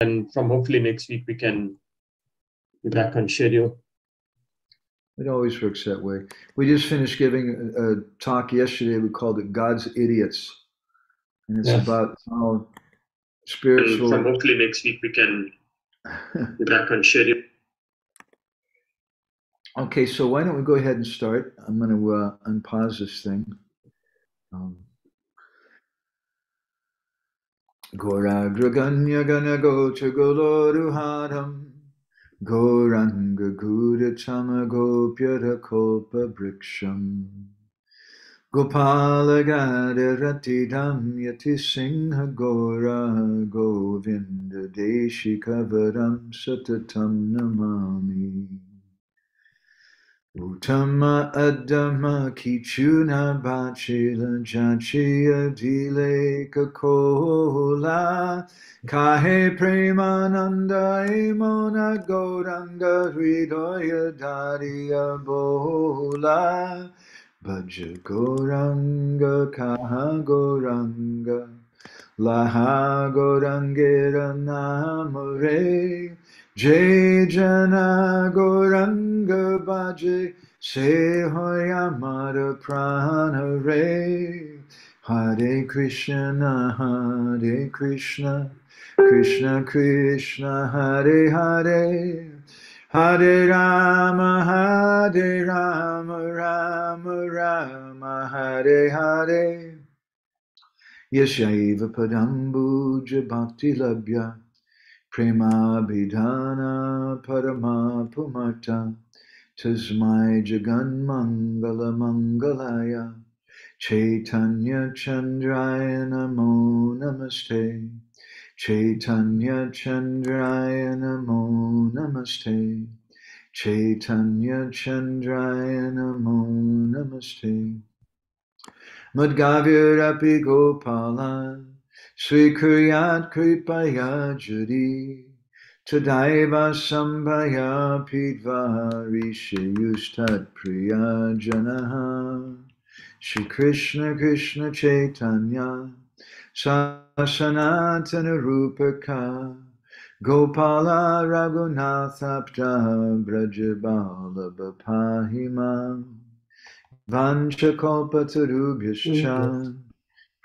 and from hopefully next week we can be back on schedule. It always works that way. We just finished giving a, talk yesterday. We called it God's Idiots. And it's Yes. about how spiritual. And from hopefully next week we can be back on schedule. Okay, so why don't we go ahead and start? I'm going to uh, unpause this thing. Um, Gora Graganya Gana Gocha Goranga Guda Chama Gopyata Kolpa Briksham Gopala Gada Ratidam Yati Singha Gora Govinda Deshi Kavaram Satatam Namami Uttama Adama Kichuna Bachila Jachiya Dile Kakola Kahe Premananda Emona Goranga Hridoya Dariya Bola. Bhaja Goranga Kaha Goranga Laha Gorangira Namare Jai Jana Goranga Bhaje Se Hoyamara Prana Re. Hare Krishna Hare Krishna Krishna Krishna Hare Hare. Hare Rama Hare Rama Rama Rama Hare Hare. Yashaiva Padambuja Bhakti Labhya Prema Bhidana Parama Pumata Tasmai Jagan Mangala Mangalaya Chaitanya Chandraya Namo Namaste. Chaitanya Chandraya Namo Namaste. Chaitanya Chandraya Namo Namaste. Madgavyarapi Gopalan Sri Kuryat Kripaya Judi Tadaiva Sambhaya Pidva Rishi Yustat Priya Janaha Shri Krishna Krishna Chaitanya Sasanatana Rupaka Gopala Raghunatha Brajabala Bapahima Vanchakalpatarubhyascha Kripa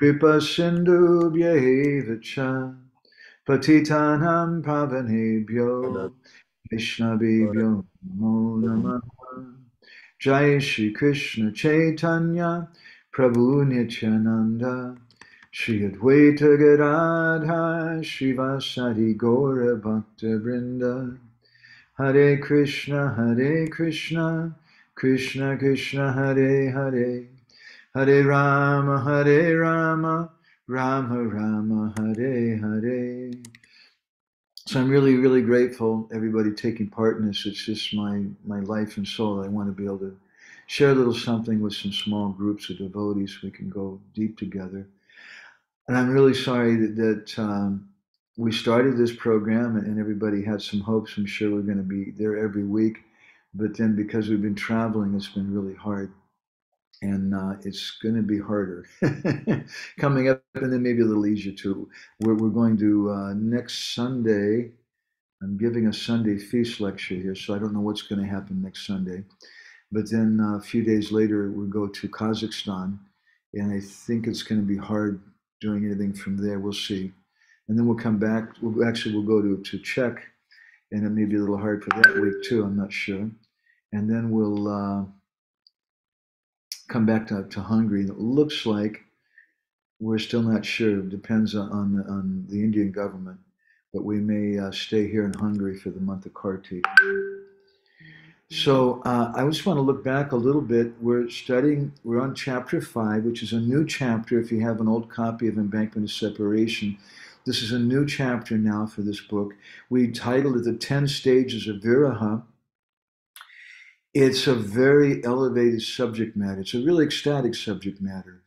Sindhubhya cha Patitanam Pavanebhyo Vishnavibhyo Namo Namaha. Jai Shri Krishna Chaitanya Prabhu Nityananda. Shri Advaita Gadadha Shivasadi Gaura Bhakta Vrinda. Hare Krishna Hare Krishna Krishna Krishna Hare Hare Hare Rama Hare Rama Rama Rama Hare Hare so I'm really, really grateful everybody taking part in this. It's just my my life and soul. I want to be able to share a little something with some small groups of devotees. We can go deep together. And I'm really sorry that, that um, we started this program and, and everybody had some hopes. I'm sure we're going to be there every week. But then because we've been traveling, it's been really hard. And uh, it's going to be harder coming up, and then maybe a little easier too. We're, we're going to uh, next Sunday. I'm giving a Sunday feast lecture here, so I don't know what's going to happen next Sunday. But then uh, a few days later, we go to Kazakhstan, and I think it's going to be hard doing anything from there. We'll see. And then we'll come back. We'll actually we'll go to to Czech, and it may be a little hard for that week too. I'm not sure. And then we'll uh, come back to, to Hungary. And it looks like we're still not sure. It depends on on the, Indian government, but we may uh, stay here in Hungary for the month of Kartik. So uh, I just want to look back a little bit. We're studying. We're on chapter five, which is a new chapter. If you have an old copy of Embankment of Separation, this is a new chapter now for this book. We titled it "The Ten Stages of Viraha." It's a very elevated subject matter. It's a really ecstatic subject matter.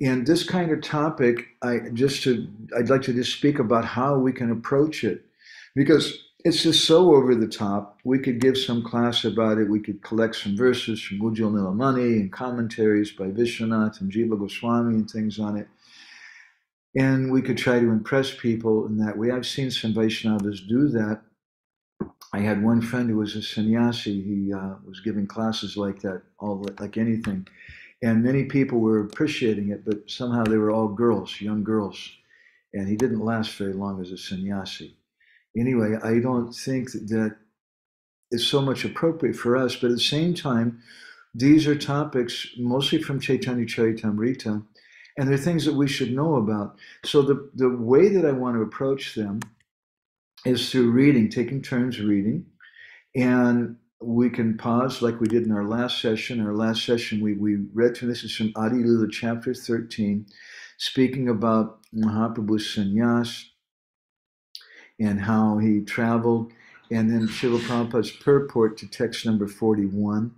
And this kind of topic, I just to I'd like to just speak about how we can approach it, because it's just so over the top. We could give some class about it. We could collect some verses from Ujjwal Nilamani and commentaries by Vishwanath and Jiva Goswami and things on it. And we could try to impress people in that way. I've seen some Vaishnavas do that. I had one friend who was a sannyasi. He uh, was giving classes like that, all like anything, and many people were appreciating it. But somehow they were all girls, young girls, and he didn't last very long as a sannyasi. Anyway, I don't think that is so much appropriate for us, but at the same time, these are topics mostly from Chaitanya Charitamrita, and they're things that we should know about. So the, the way that I want to approach them is through reading, taking turns reading, and we can pause like we did in our last session. Our last session, we, we read through this is from Adi Lila, chapter 13, speaking about Mahaprabhu's sannyas and how he traveled, and then Srila Prabhupada's purport to text number 41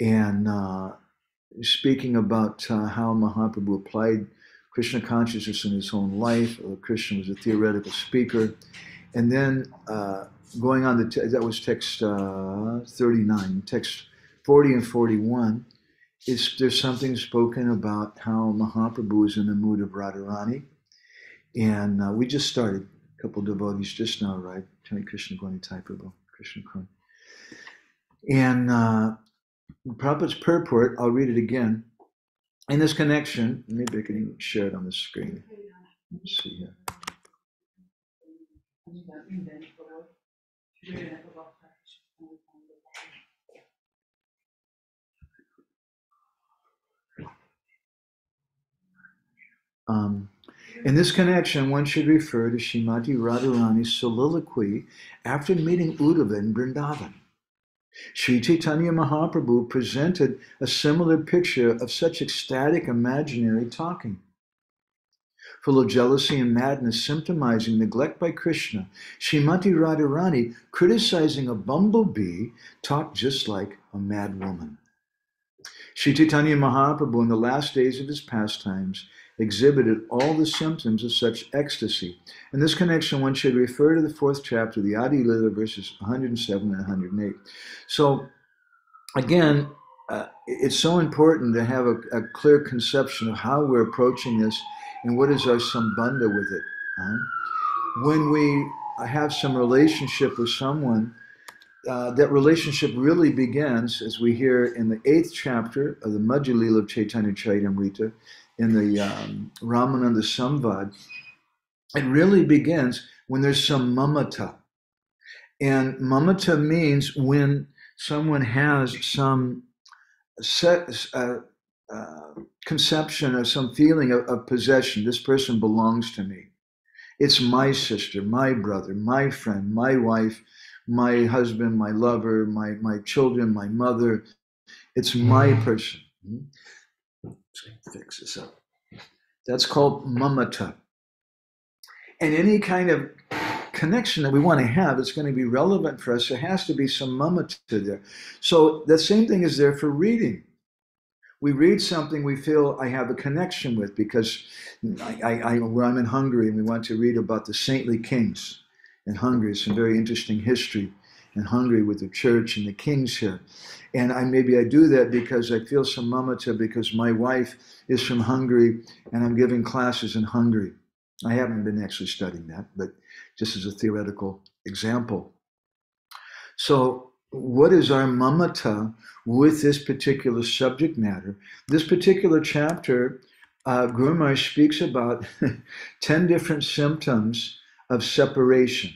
and uh, speaking about uh, how Mahaprabhu applied Krishna consciousness in his own life. Krishna was a theoretical speaker. And then uh, going on, the te- that was text uh, 39, text 40 and 41. Is there's something spoken about how Mahaprabhu is in the mood of Radharani. And uh, we just started, a couple devotees just now, right? Tony Krishna Gwani Prabhu, Krishna Kron. And uh, Prabhupada's purport, I'll read it again. In this connection, maybe I can share it on the screen. Let's see here. Um, in this connection, one should refer to Shrimati Radharani's soliloquy after meeting Uddhava in Vrindavan. Sri Chaitanya Mahaprabhu presented a similar picture of such ecstatic imaginary talking. Full of jealousy and madness, symptomizing neglect by Krishna, Srimati Radharani, criticizing a bumblebee, talked just like a mad woman. Sri Chaitanya Mahaprabhu, in the last days of his pastimes, exhibited all the symptoms of such ecstasy. In this connection, one should refer to the fourth chapter, the Adi Lila, verses 107 and 108. So, again, uh, it's so important to have a, a, clear conception of how we're approaching this and what is our sambandha with it. When we have some relationship with someone, uh, that relationship really begins, as we hear in the eighth chapter of the Madhya Lila of Chaitanya Charitamrita, in the um, Ramananda Samvad, it really begins when there's some mamata. And mamata means when someone has some set, uh, uh, conception or some feeling of, of possession. This person belongs to me. It's my sister, my brother, my friend, my wife, my husband, my lover, my, my children, my mother. It's my person. Hmm? fix this up. That's called mamata. And any kind of connection that we want to have that's going to be relevant for us, there has to be some mamata there. So the same thing is there for reading. We read something we feel I have a connection with because I, I, I, I'm in Hungary and we want to read about the saintly kings in Hungary. Some very interesting history in Hungary with the church and the kings here. And I maybe I do that because I feel some mamata because my wife is from Hungary and I'm giving classes in Hungary. I haven't been actually studying that, but just as a theoretical example. So, what is our mamata with this particular subject matter? This particular chapter, uh, Guru Maharaj speaks about 10 different symptoms of separation.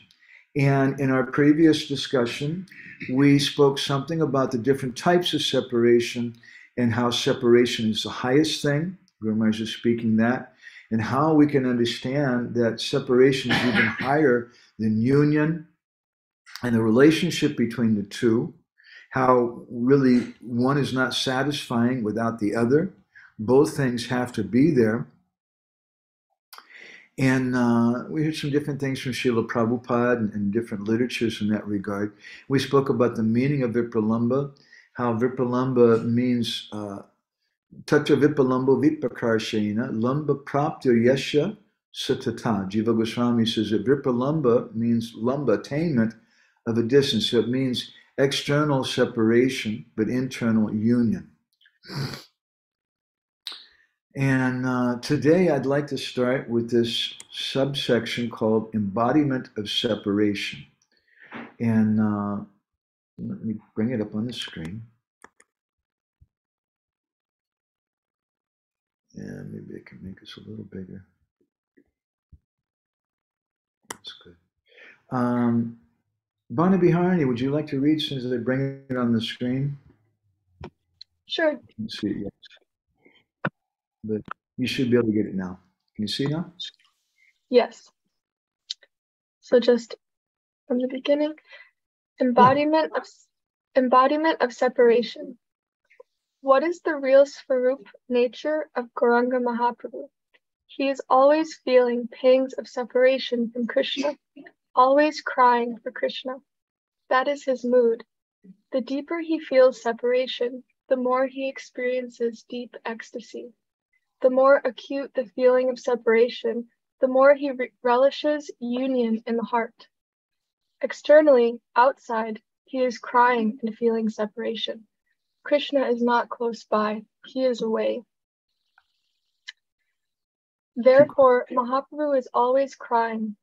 And in our previous discussion, we spoke something about the different types of separation and how separation is the highest thing. Guru Maharaj is speaking that, and how we can understand that separation is even higher than union and the relationship between the two. How really one is not satisfying without the other. Both things have to be there. And uh, we heard some different things from Srila Prabhupada and, and, different literatures in that regard. We spoke about the meaning of Vipralamba, how Vipralamba means uh, Tatra Vipalambo Vipakarshena, Lamba Praptir Yesha Satata. Jiva Goswami says that Vipralamba means Lamba, attainment of a distance. So it means external separation, but internal union. And uh, today I'd like to start with this subsection called embodiment of separation. And uh, let me bring it up on the screen. And maybe I can make this a little bigger. That's good. Um, Bonnie Biharni, would you like to read since they bring it on the screen? Sure. Let's see, yes. But you should be able to get it now. Can you see now? Yes. So just from the beginning, embodiment of embodiment of separation. What is the real Svarup nature of Gauranga Mahaprabhu? He is always feeling pangs of separation from Krishna, always crying for Krishna. That is his mood. The deeper he feels separation, the more he experiences deep ecstasy. The more acute the feeling of separation, the more he re- relishes union in the heart. Externally, outside, he is crying and feeling separation. Krishna is not close by, he is away. Therefore, Mahaprabhu is always crying,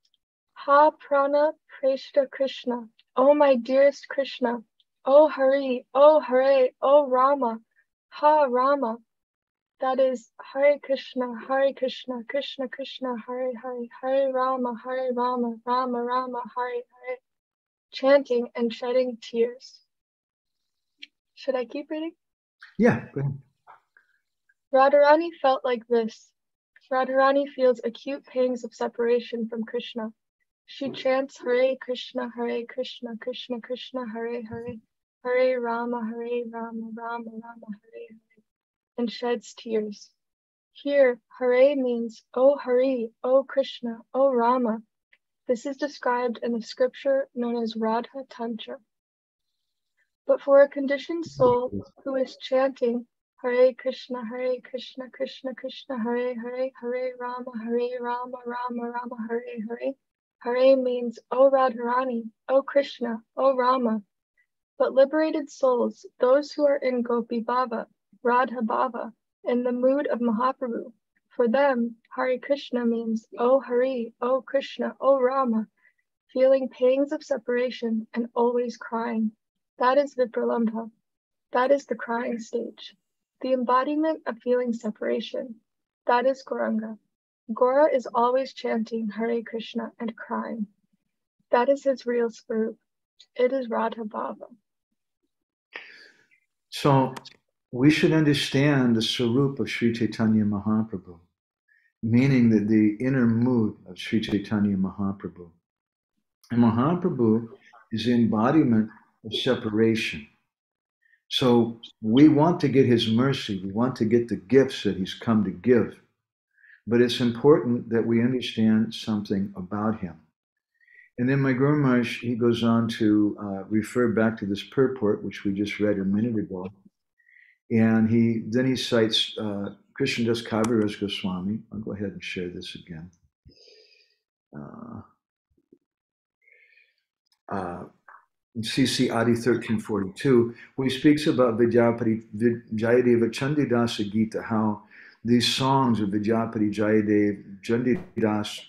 Ha Prana Preshta Krishna, O my dearest Krishna, O Hari, O Hare, O Rama, Ha Rama. That is Hare Krishna, Hare Krishna, Krishna Krishna, Hare Hare, Hare Rama, Hare Rama, Rama Rama, Hare Hare, chanting and shedding tears. Should I keep reading? Yeah, go ahead. Radharani felt like this. Radharani feels acute pangs of separation from Krishna. She chants Hare Krishna, Hare Krishna, Krishna Krishna, Hare Hare, Hare Rama, Hare Rama, Rama Rama, Hare Hare, and sheds tears. Here, Hare means, O Hari, O Krishna, O Rama. This is described in the scripture known as Radha Tantra. But for a conditioned soul who is chanting Hare Krishna, Hare Krishna, Krishna Krishna, Hare Hare, Hare Rama, Hare Rama, Rama Rama, Hare Hare. Hare means, O Radharani, O Krishna, O Rama. But liberated souls, those who are in Gopi Bhava, Radha Bhava, in the mood of Mahaprabhu, for them, Hare Krishna means, O Hari, O Krishna, O Rama, feeling pangs of separation and always crying. That is Vipralambha. That is the crying stage. The embodiment of feeling separation. That is Gauranga. Gora is always chanting Hare Krishna and crying. That is his real spirit. It is Radha Bhava. So we should understand the Sarup of Sri Chaitanya Mahaprabhu, meaning that the inner mood of Sri Chaitanya Mahaprabhu. And Mahaprabhu is the embodiment of separation. So we want to get his mercy, we want to get the gifts that he's come to give. But it's important that we understand something about him. And then my Maharaj, he goes on to uh, refer back to this purport, which we just read a minute ago. And he then he cites uh, Krishnadas Kaviraj Goswami. I'll go ahead and share this again. Uh, uh, CC Adi 1342, where he speaks about Vidyapati Jayadeva Chandidasa Gita, how these songs of Vidyapati Jayadev, Chandidas,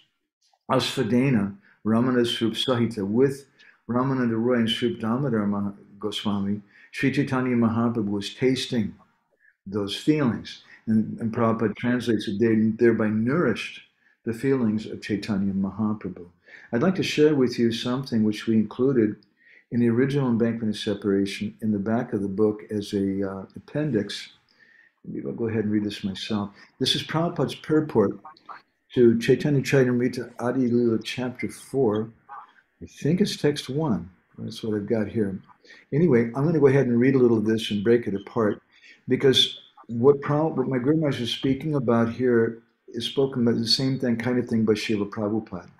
Asfadena, Ramana Srup Sahita, with Ramana Roy and Srup Damodar Goswami, Sri Chaitanya Mahaprabhu was tasting those feelings. And, and Prabhupada translates it, they thereby nourished the feelings of Chaitanya Mahaprabhu. I'd like to share with you something which we included in the original Embankment of Separation in the back of the book as a uh, appendix. Maybe I'll go ahead and read this myself. This is Prabhupada's purport to Chaitanya Charitamrita Adi Lila chapter 4. I think it's text 1. That's what I've got here. Anyway, I'm going to go ahead and read a little of this and break it apart because what, Prabhupada, what my Guru is speaking about here is spoken about the same thing, kind of thing by Srila Prabhupada.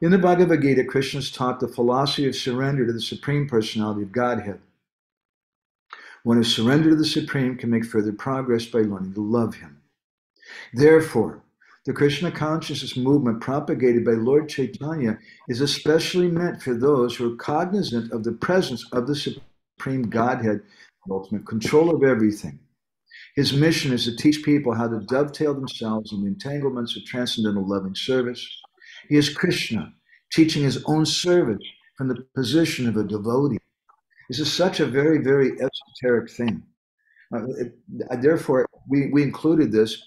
In the Bhagavad Gita, has taught the philosophy of surrender to the Supreme Personality of Godhead. One who surrendered to the Supreme can make further progress by learning to love Him. Therefore, the Krishna consciousness movement propagated by Lord Chaitanya is especially meant for those who are cognizant of the presence of the Supreme Godhead, the ultimate control of everything. His mission is to teach people how to dovetail themselves in the entanglements of transcendental loving service. He is Krishna, teaching his own service from the position of a devotee. This is such a very, very esoteric thing. Uh, it, therefore, we, we included this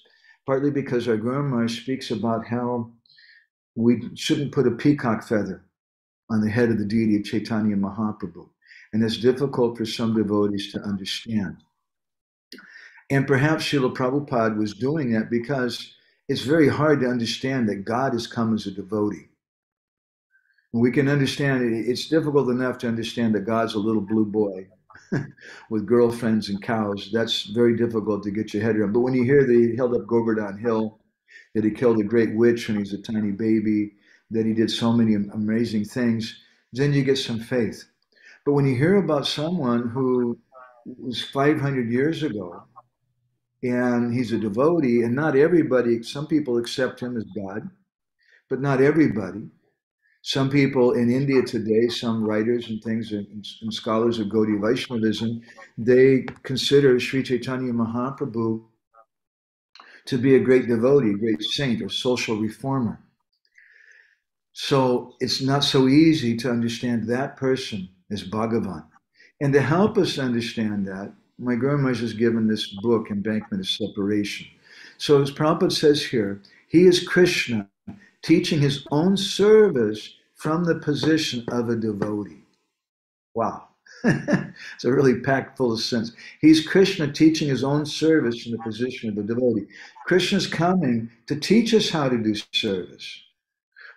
partly because our Maharaj speaks about how we shouldn't put a peacock feather on the head of the deity of Chaitanya Mahaprabhu. And it's difficult for some devotees to understand. And perhaps Srila Prabhupada was doing that because it's very hard to understand that God has come as a devotee. We can understand. It's difficult enough to understand that God's a little blue boy with girlfriends and cows. That's very difficult to get your head around. But when you hear that he held up Govardhan Hill, that he killed a great witch when he was a tiny baby, that he did so many amazing things, then you get some faith. But when you hear about someone who was 500 years ago and he's a devotee, and not everybody, some people accept him as God, but not everybody. Some people in India today, some writers and things and, and scholars of Gaudiya Vaishnavism, they consider Sri Chaitanya Mahaprabhu to be a great devotee, a great saint, a social reformer. So it's not so easy to understand that person as Bhagavan. And to help us understand that, my Guru Maharaj has given this book, Embankment of Separation. So as Prabhupada says here, he is Krishna teaching his own service from the position of a devotee. Wow. it's a really packed full of sense. He's Krishna teaching his own service from the position of a devotee. Krishna's coming to teach us how to do service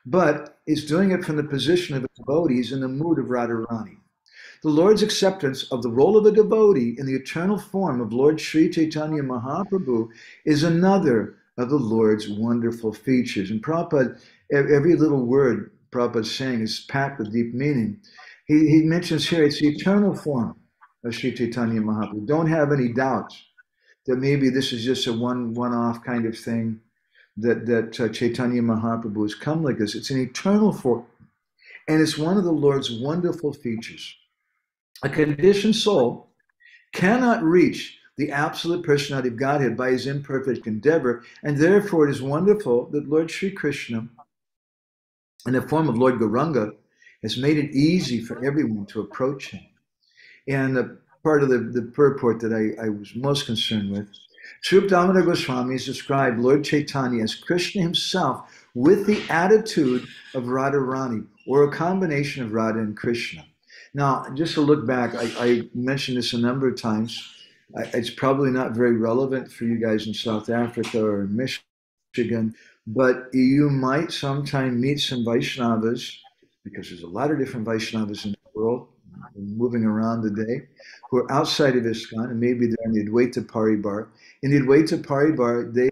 but is doing it from the position of a devotee. He's in the mood of Radharani. The Lord's acceptance of the role of a devotee in the eternal form of Lord Sri Chaitanya Mahaprabhu is another of the Lord's wonderful features. And Prabhupada, every little word Prabhupada's saying is packed with deep meaning. He, he mentions here it's the eternal form of Sri Chaitanya Mahaprabhu. Don't have any doubts that maybe this is just a one one off kind of thing that that uh, Chaitanya Mahaprabhu has come like this. It's an eternal form, and it's one of the Lord's wonderful features. A conditioned soul cannot reach the absolute personality of Godhead by his imperfect endeavor, and therefore it is wonderful that Lord Sri Krishna, in the form of Lord Gauranga, has made it easy for everyone to approach him. And the part of the, the purport that I, I was most concerned with Srup Damodar Goswami has described Lord Chaitanya as Krishna himself with the attitude of Radharani, or a combination of Radha and Krishna. Now, just to look back, I, I mentioned this a number of times. It's probably not very relevant for you guys in South Africa or Michigan, but you might sometime meet some Vaishnavas, because there's a lot of different Vaishnavas in the world moving around today, who are outside of ISKCON, and maybe they're in the Advaita Paribar, in the Advaita Paribar, they,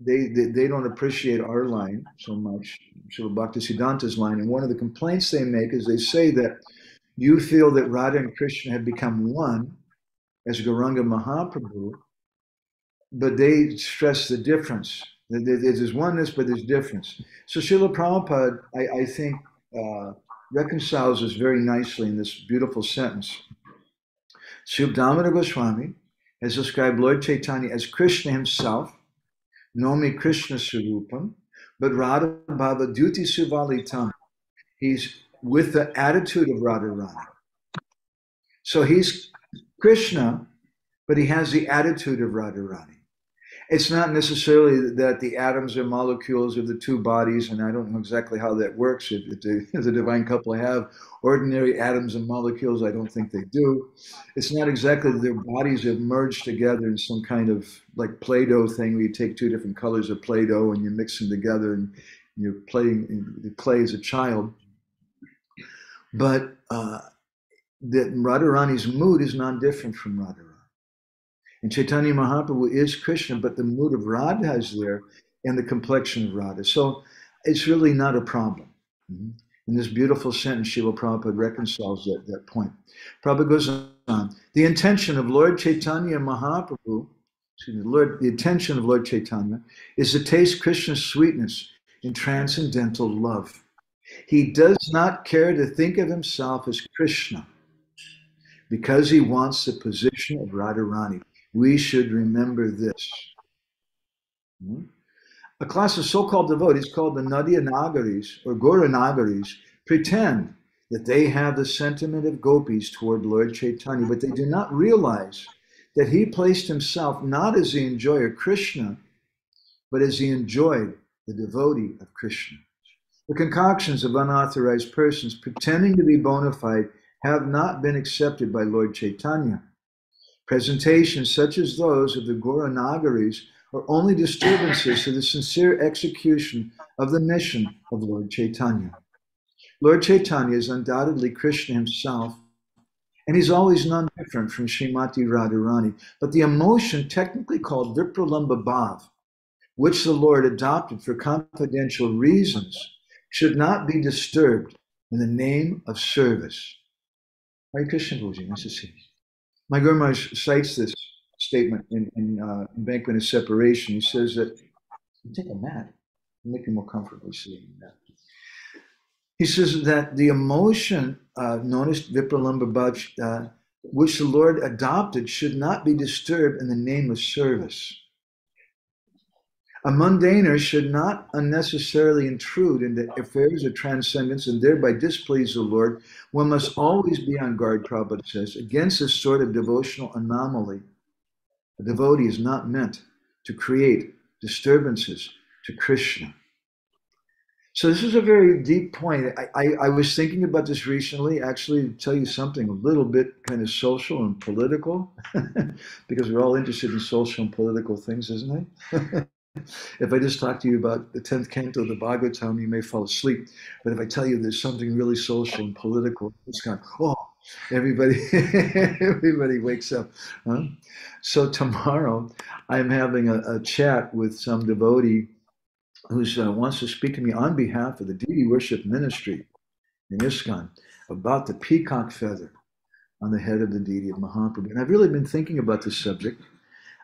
they, they, they don't appreciate our line so much, Srila Bhaktisiddhanta's line. And one of the complaints they make is they say that you feel that Radha and Krishna have become one as Gauranga Mahaprabhu, but they stress the difference. There's oneness, but there's difference. So Srila Prabhupada, I, I think, uh, reconciles this very nicely in this beautiful sentence. Damodar Goswami has described Lord Chaitanya as Krishna himself, Nomi Krishna Surupam, but Radha Bhava Duti Suvalitam. He's with the attitude of Radharani. So he's Krishna, but he has the attitude of Radharani it's not necessarily that the atoms are molecules of the two bodies, and I don't know exactly how that works. If, the, divine couple have ordinary atoms and molecules, I don't think they do. It's not exactly that their bodies have merged together in some kind of like Play-Doh thing where you take two different colors of Play-Doh and you mix them together and you're playing the clay as a child. But uh, that Radharani's mood is non different from Radharani. And Chaitanya Mahaprabhu is Krishna, but the mood of Radha is there and the complexion of Radha. So it's really not a problem. Mm-hmm. In this beautiful sentence, Srila Prabhupada reconciles that, that point. Prabhupada goes on. The intention of Lord Chaitanya Mahaprabhu, excuse me, Lord, the intention of Lord Chaitanya is to taste Krishna's sweetness in transcendental love. He does not care to think of himself as Krishna because he wants the position of Radharani. we should remember this. Hmm? A class of so-called devotees called the Nadia Nagaris or Gora Nagaris pretend that they have the sentiment of gopis toward Lord Chaitanya, but they do not realize that he placed himself not as the enjoyer Krishna, but as he enjoyed the devotee of Krishna. The concoctions of unauthorized persons pretending to be bona fide have not been accepted by Lord Chaitanya. Presentations such as those of the Gauranagaris are only disturbances to the sincere execution of the mission of Lord Chaitanya. Lord Chaitanya is undoubtedly Krishna himself, and he's always none different from Srimati Radharani. But the emotion, technically called Vipralamba Bhav, which the Lord adopted for confidential reasons, should not be disturbed in the name of service. Hare Krishna to see. My Maharaj cites this statement in, in uh, Embankment of Separation. He says that, take a mat, make you more comfortable sitting in that. He says that the emotion uh, known as Vipralambha uh, which the Lord adopted, should not be disturbed in the name of service. A mundaner should not unnecessarily intrude into affairs of transcendence and thereby displease the Lord. One must always be on guard, Prabhupada says, against this sort of devotional anomaly. A devotee is not meant to create disturbances to Krishna. So this is a very deep point. I, I, I, was thinking about this recently, actually to tell you something a little bit kind of social and political, because we're all interested in social and political things, isn't it? if I just talk to you about the 10th canto of the Bhagavatam, you may fall asleep. But if I tell you there's something really social and political, it's oh, everybody, everybody wakes up. Huh? So tomorrow, I'm having a, a chat with some devotee who uh, wants to speak to me on behalf of the deity worship ministry in ISKCON about the peacock feather on the head of the deity of Mahaprabhu. And I've really been thinking about this subject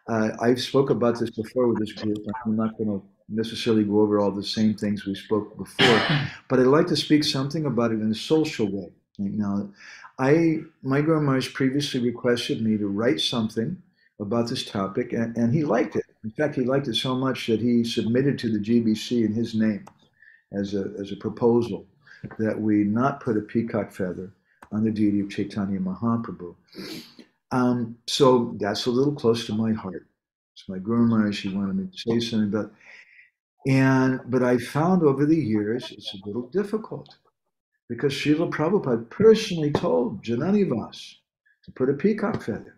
uh, I've spoke about this before with this group. I'm not going to necessarily go over all the same things we spoke before, but I'd like to speak something about it in a social way. Now, I my Maharaj previously requested me to write something about this topic, and, and he liked it. In fact, he liked it so much that he submitted to the GBC in his name as a as a proposal that we not put a peacock feather on the deity of Chaitanya Mahaprabhu. Um, so that's a little close to my heart. It's my Guru Maharaj, she wanted me to say something about and but I found over the years it's a little difficult because Srila Prabhupada personally told Jananivas to put a peacock feather.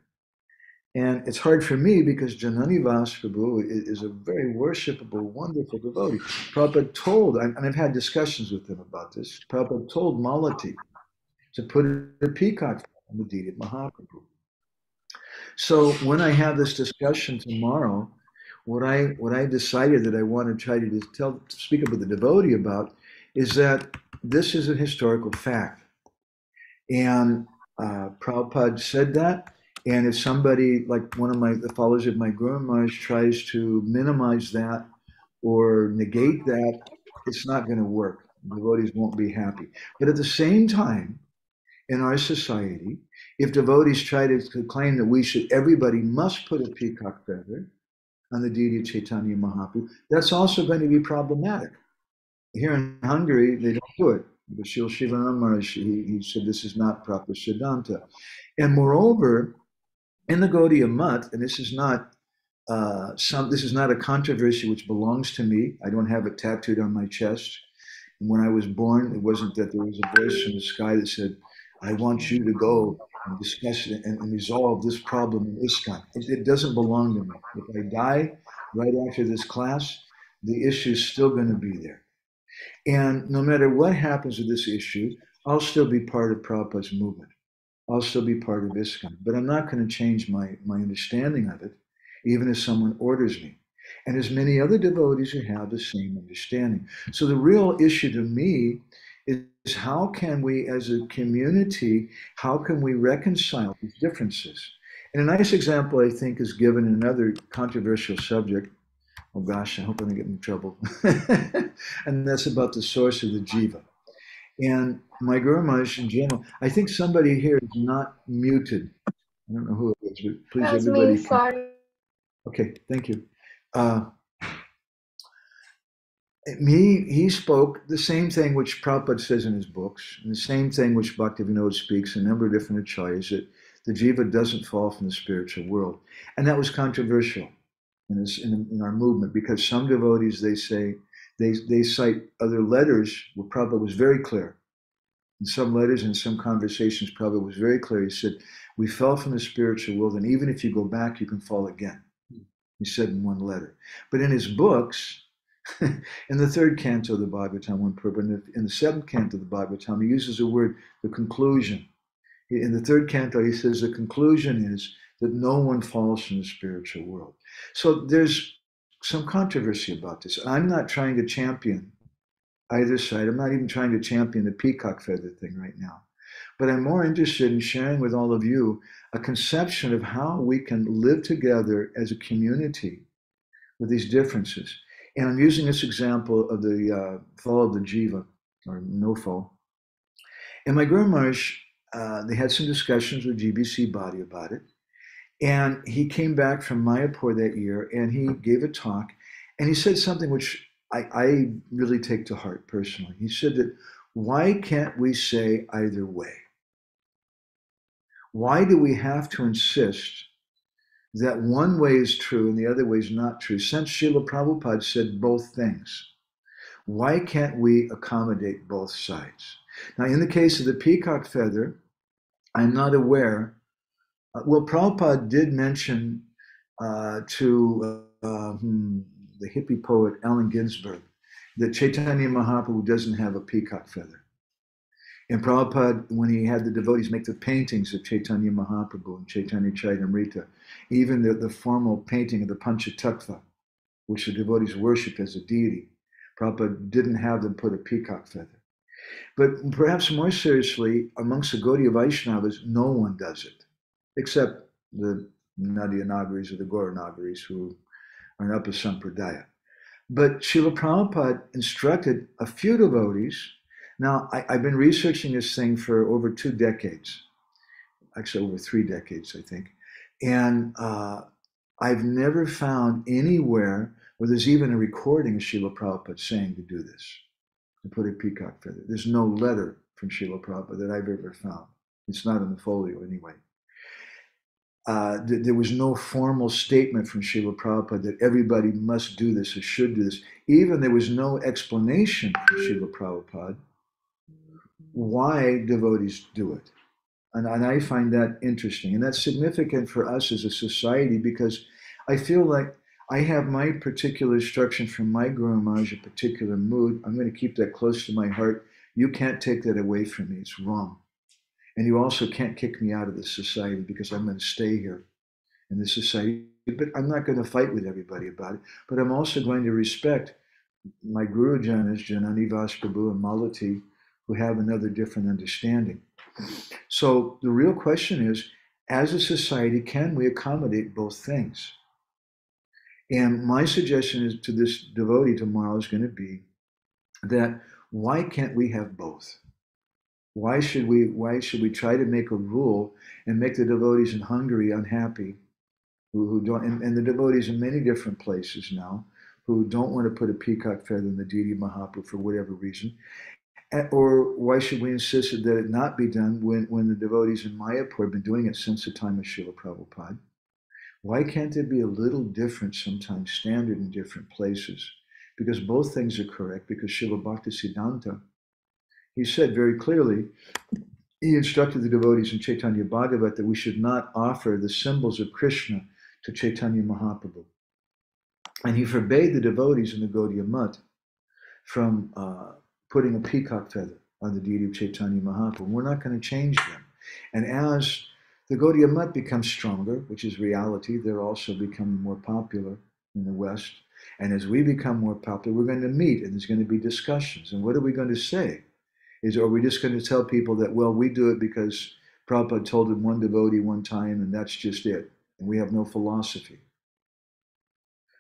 And it's hard for me because Jananivas Prabhu is a very worshipable, wonderful devotee. Prabhupada told, and I've had discussions with him about this, Prabhupada told Malati to put a peacock feather on the deed of Mahaprabhu. So when I have this discussion tomorrow, what I what I decided that I want to try to tell speak with the devotee about is that this is a historical fact, and uh, Prabhupada said that. And if somebody like one of my the followers of my Guru Maharaj tries to minimize that or negate that, it's not going to work. Devotees won't be happy. But at the same time, in our society, if devotees try to claim that we should, everybody must put a peacock feather on the deity of Chaitanya Mahaprabhu, that's also going to be problematic. Here in Hungary, they don't do it. But Shil Shivananda he, he said this is not proper Siddhanta. And moreover, in the Gaudiya Mat, and this is not uh, some, this is not a controversy which belongs to me. I don't have it tattooed on my chest. And when I was born, it wasn't that there was a voice from the sky that said, I want you to go and discuss it and, and resolve this problem in ISKCON. It, it doesn't belong to me. If I die right after this class, the issue is still going to be there. And no matter what happens with this issue, I'll still be part of Prabhupada's movement. I'll still be part of ISKCON. But I'm not going to change my, my understanding of it, even if someone orders me. And as many other devotees who have the same understanding. So the real issue to me is how can we as a community, how can we reconcile these differences? And a nice example, I think, is given in another controversial subject. Oh gosh, I hope I don't get in trouble. and that's about the source of the jiva. And my Guru Maharaj in general, I think somebody here is not muted I don't know who it is, but please, That was everybody. me, can- sorry. Okay, thank you. Uh, he, he spoke the same thing which Prabhupada says in his books, and the same thing which Bhaktivinoda speaks in a number of different acharyas, that the jiva doesn't fall from the spiritual world. And that was controversial in, this, in, in our movement because some devotees, they say, they, they cite other letters where Prabhupada was very clear. In some letters and some conversations, Prabhupada was very clear. He said, we fell from the spiritual world, and even if you go back, you can fall again. He said in one letter. But in his books, in the third canto of the Bhagavatam, one in the seventh canto of the Bhagavatam, he uses the word the conclusion. In the third canto, he says the conclusion is that no one falls from the spiritual world. So there's some controversy about this. I'm not trying to champion either side. I'm not even trying to champion the peacock feather thing right now. But I'm more interested in sharing with all of you a conception of how we can live together as a community with these differences. And I'm using this example of the uh, fall of the jiva, or no fall. And my Guru Maharaj, uh, they had some discussions with GBC Body about it. And he came back from Mayapur that year and he gave a talk. And he said something which I, I really take to heart personally. He said that why can't we say either way? Why do we have to insist that one way is true and the other way is not true? Since Srila Prabhupada said both things, why can't we accommodate both sides? Now, in the case of the peacock feather, I'm not aware. Uh, well, Prabhupada did mention uh, to uh, hmm, the hippie poet Allen Ginsberg that Chaitanya Mahaprabhu doesn't have a peacock feather. And Prabhupada, when he had the devotees make the paintings of Chaitanya Mahaprabhu and Chaitanya Charitamrita, even the, the formal painting of the Panchatattva, which the devotees worship as a deity, Prabhupada didn't have them put a peacock feather. But perhaps more seriously, amongst the Gaudiya Vaishnavas, no one does it, except the Nadia Nagaris or the Gora Nagaris who are an Apasampradaya. But Srila Prabhupada instructed a few devotees. Now, I, have been researching this thing for over two decades, actually over three decades, I think. And uh, I've never found anywhere where there's even a recording of Srila Prabhupada saying to do this, to put a peacock feather. There's no letter from Srila Prabhupada that I've ever found. It's not in the folio anyway. Uh, th- there was no formal statement from Srila Prabhupada that everybody must do this or should do this. Even there was no explanation from Srila Prabhupada why devotees do it. And, and I find that interesting. And that's significant for us as a society because I feel like I have my particular instruction from my Guru Maharaj, a particular mood. I'm going to keep that close to my heart. You can't take that away from me. It's wrong. And you also can't kick me out of this society because I'm going to stay here in this society. But I'm not going to fight with everybody about it. But I'm also going to respect my Guru Janas, Jananivas Prabhu and Malati, who have another different understanding. So the real question is as a society, can we accommodate both things? And my suggestion is to this devotee tomorrow is going to be that why can't we have both? Why should we why should we try to make a rule and make the devotees in Hungary unhappy who, who don't and, and the devotees in many different places now who don't want to put a peacock feather in the deity Mahaprabhu for whatever reason. Or why should we insist that it not be done when, when the devotees in Mayapur have been doing it since the time of Srila Prabhupada? Why can't there be a little difference sometimes, standard in different places? Because both things are correct, because Srila Bhakti Siddhanta, he said very clearly, he instructed the devotees in Chaitanya Bhagavat that we should not offer the symbols of Krishna to Chaitanya Mahaprabhu. And he forbade the devotees in the Gaudiya Mat from uh, putting a peacock feather on the deity of Chaitanya Mahaprabhu. We're not going to change them. And as the Gaudiya Mat becomes stronger, which is reality, they're also becoming more popular in the West. And as we become more popular, we're going to meet and there's going to be discussions. And what are we going to say? Is are we just going to tell people that, well, we do it because Prabhupada told it one devotee one time and that's just it, and we have no philosophy?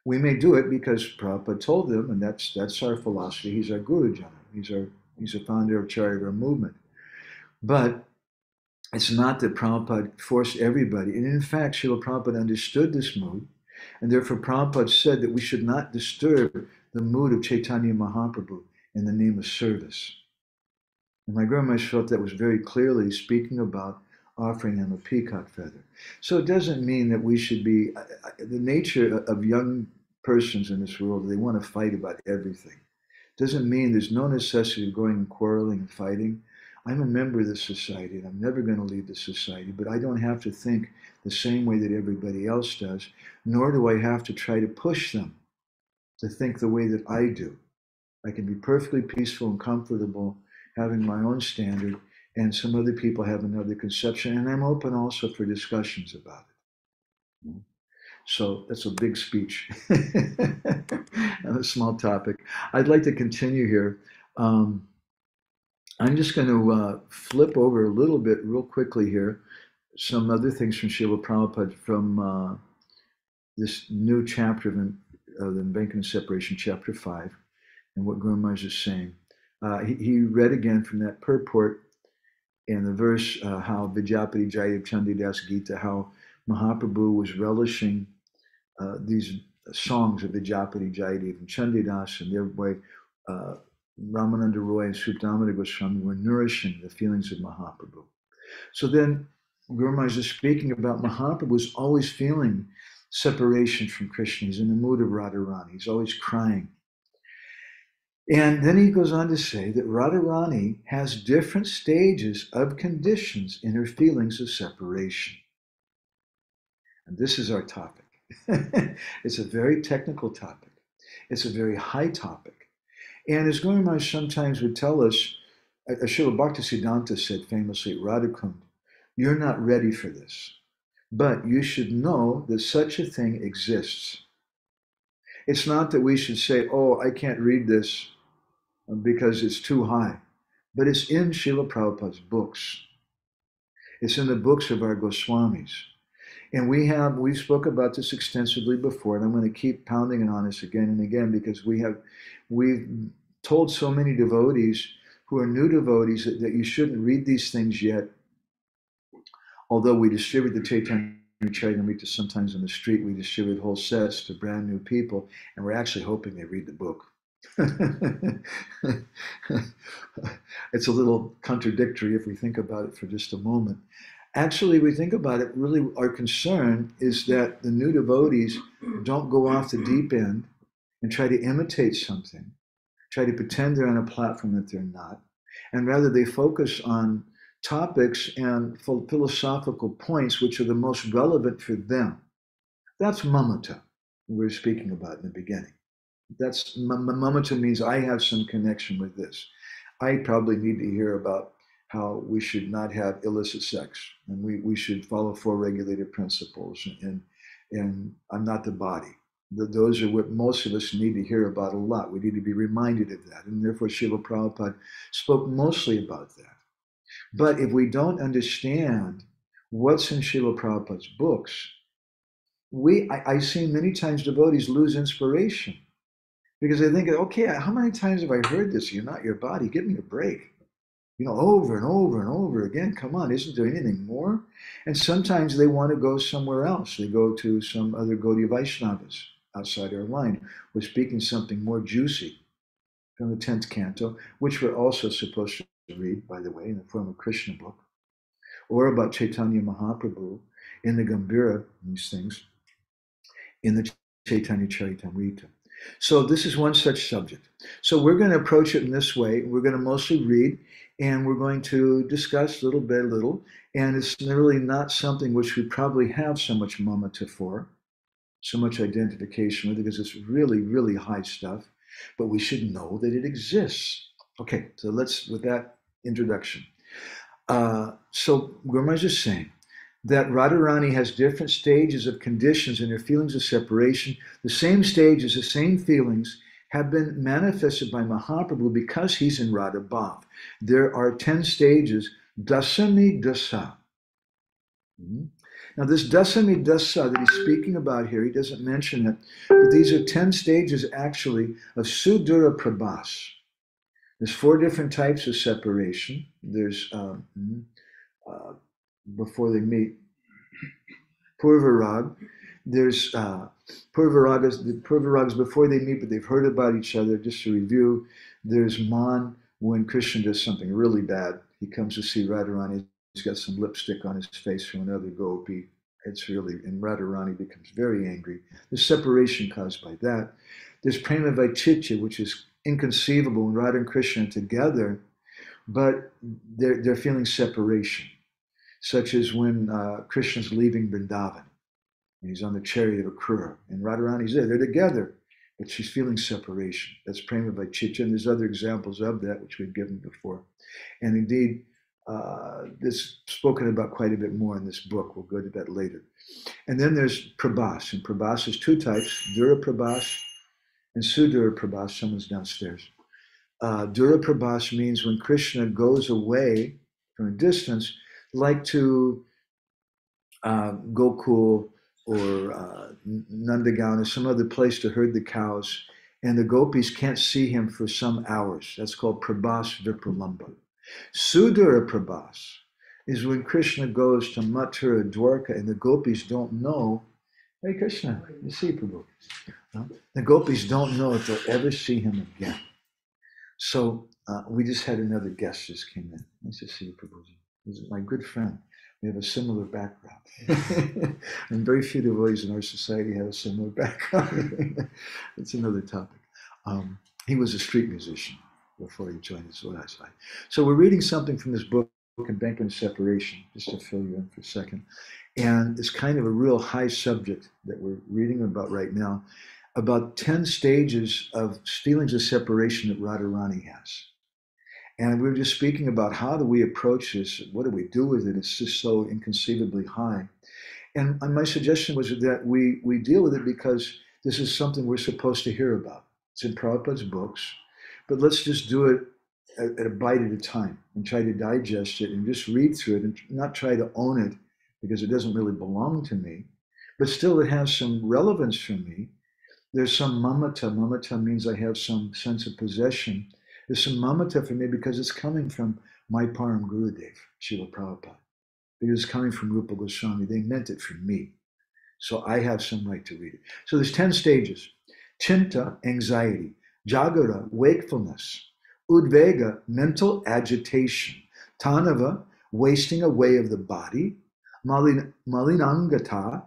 We may do it because Prabhupada told them, and that's that's our philosophy. He's our Guru Jana. He's our he's a founder of Charya movement. But it's not that Prabhupada forced everybody. And in fact, Srila Prabhupada understood this mood, and therefore Prabhupada said that we should not disturb the mood of Chaitanya Mahaprabhu in the name of service. And my Guru Maharaj felt that was very clearly speaking about offering him a peacock feather. So it doesn't mean that we should be, uh, uh, the nature of young persons in this world, they want to fight about everything. Doesn't mean there's no necessity of going and quarreling and fighting. I'm a member of this society and I'm never going to leave the society, but I don't have to think the same way that everybody else does, nor do I have to try to push them to think the way that I do. I can be perfectly peaceful and comfortable having my own standard, and some other people have another conception, and I'm open also for discussions about it. So that's a big speech and a small topic. I'd like to continue here. Um, I'm just going to uh, flip over a little bit real quickly here. Some other things from Srila Prabhupada from uh, this new chapter of, of the Banking Separation, chapter 5, and what Guru Maharaj is saying. Uh, he, he, read again from that purport in the verse uh, how Vidyapati Jayadev Chandidas Gita, how Mahaprabhu was relishing uh, these songs of Vidyapati Jayadev and Chandidas, and thereby uh, Ramananda Roy and Swarupa Damodar Goswami were nourishing the feelings of Mahaprabhu. So then Guru Maharaj is speaking about Mahaprabhu was always feeling separation from Krishna. He's in the mood of Radharani. He's always crying. And then he goes on to say that Radharani has different stages of conditions in her feelings of separation. And this is our topic. it's a very technical topic. It's a very high topic. And as Guru Maharaj sometimes would tell us, Srila Bhaktisiddhanta said famously, Radhakund, you're not ready for this. But you should know that such a thing exists. It's not that we should say, oh, I can't read this um, because it's too high. But it's in Srila Prabhupada's books. It's in the books of our Goswamis. And we have, we've spoke about this extensively before, and I'm going to keep pounding it on this again and again because we have, we've told so many devotees who are new devotees that, that you shouldn't read these things yet. Although we distribute the Chaitanya Charitamrita sometimes on the street, we distribute whole sets to brand new people, and we're actually hoping they read the book. it's a little contradictory if we think about it for just a moment. Actually, we think about it, really, our concern is that the new devotees don't go off the deep end and try to imitate something, try to pretend they're on a platform that they're not, and rather they focus on topics and philosophical points which are the most relevant for them. That's mamata we were speaking about in the beginning. That's mamata means I have some connection with this. I probably need to hear about how we should not have illicit sex and we, we should follow four regulated principles and and I'm not the body. Those are what most of us need to hear about a lot. We need to be reminded of that. And therefore, Srila Prabhupada spoke mostly about that. But if we don't understand what's in Srila Prabhupada's books, we I, I see many times devotees lose inspiration because they think, okay, how many times have I heard this? You're not your body. Give me a break you know, over and over and over again. Come on, isn't there anything more? And sometimes they want to go somewhere else. They go to some other Gaudiya Vaishnavas outside our line who are speaking something more juicy from the 10th canto, which we're also supposed to read, by the way, in the form of Krishna book, or about Chaitanya Mahaprabhu in the Gambhira, these things, in the Chaitanya Charitamrita. So this is one such subject. So we're going to approach it in this way. We're going to mostly read and we're going to discuss little by little. And it's really not something which we probably have so much mamata for, so much identification with, because it's really, really high stuff. But we should know that it exists. Okay, so let's, with that introduction. Uh, so Guru is saying that Radharani has different stages of conditions in her feelings of separation, the same stages, the same feelings have been manifested by Mahaprabhu because he's in Radha Bhav. There are 10 stages, Dasami Dasa. Hmm? Now, this Dasami Dasa that he's speaking about here, he doesn't mention it, but these are 10 stages actually of Sudura Prabhas. There's four different types of separation. There's hmm, uh, before they meet. Purvarag, there's uh, the Purvaragas before they meet, but they've heard about each other. Just to review, there's Man when Krishna does something really bad. He comes to see Radharani. He's got some lipstick on his face from another gopi. It's really, and Radharani becomes very angry. There's separation caused by that. There's Prema Vaichitya, which is inconceivable when Radha and Krishna are together, but they're, they're feeling separation, such as when uh, Krishna's leaving Vrindavan. And he's on the chariot of Akrura, and Radharani's there. They're together, but she's feeling separation. That's Prema Vaichitya, and there's other examples of that, which we've given before. And indeed, uh, this spoken about quite a bit more in this book. We'll go to that later. And then there's Prabhas, and Prabhas is two types, Dura Prabhas and Sudura Prabhas. Someone's downstairs. Uh, Dura Prabhas means when Krishna goes away from a distance, like to uh, Gokul or uh, or some other place to herd the cows, and the gopis can't see him for some hours. That's called Prabhas Vipralamba. Sudura Prabhas is when Krishna goes to Mathura Dwarka and the gopis don't know, hey Krishna, you see Prabhu. No? The gopis don't know if they'll ever see him again. So uh, we just had another guest just came in. Nice to see you, Prabhuji. He's my good friend. We have a similar background. and very few devotees in our society have a similar background. It's another topic. Um, he was a street musician before he joined the Swadhyasaya. So we're reading something from this book, Embankment of Separation, just to fill you in for a second. And it's kind of a real high subject that we're reading about right now, about 10 stages of feelings of separation that Radharani has. And we were just speaking about how do we approach this? What do we do with it? It's just so inconceivably high. And my suggestion was that we, we deal with it because this is something we're supposed to hear about. It's in Prabhupada's books but let's just do it at, at a bite at a time and try to digest it and just read through it and not try to own it because it doesn't really belong to me, but still it has some relevance for me. There's some mamata. Mamata means I have some sense of possession. There's some mamata for me because it's coming from my Param Gurudev, Srila Prabhupada. Because it's coming from Rupa Goswami. They meant it for me. So I have some right to read it. So there's 10 stages. Chinta, anxiety. Jagara, wakefulness. Udvega, mental agitation. Tanava, wasting away of the body. Malin, malinangata,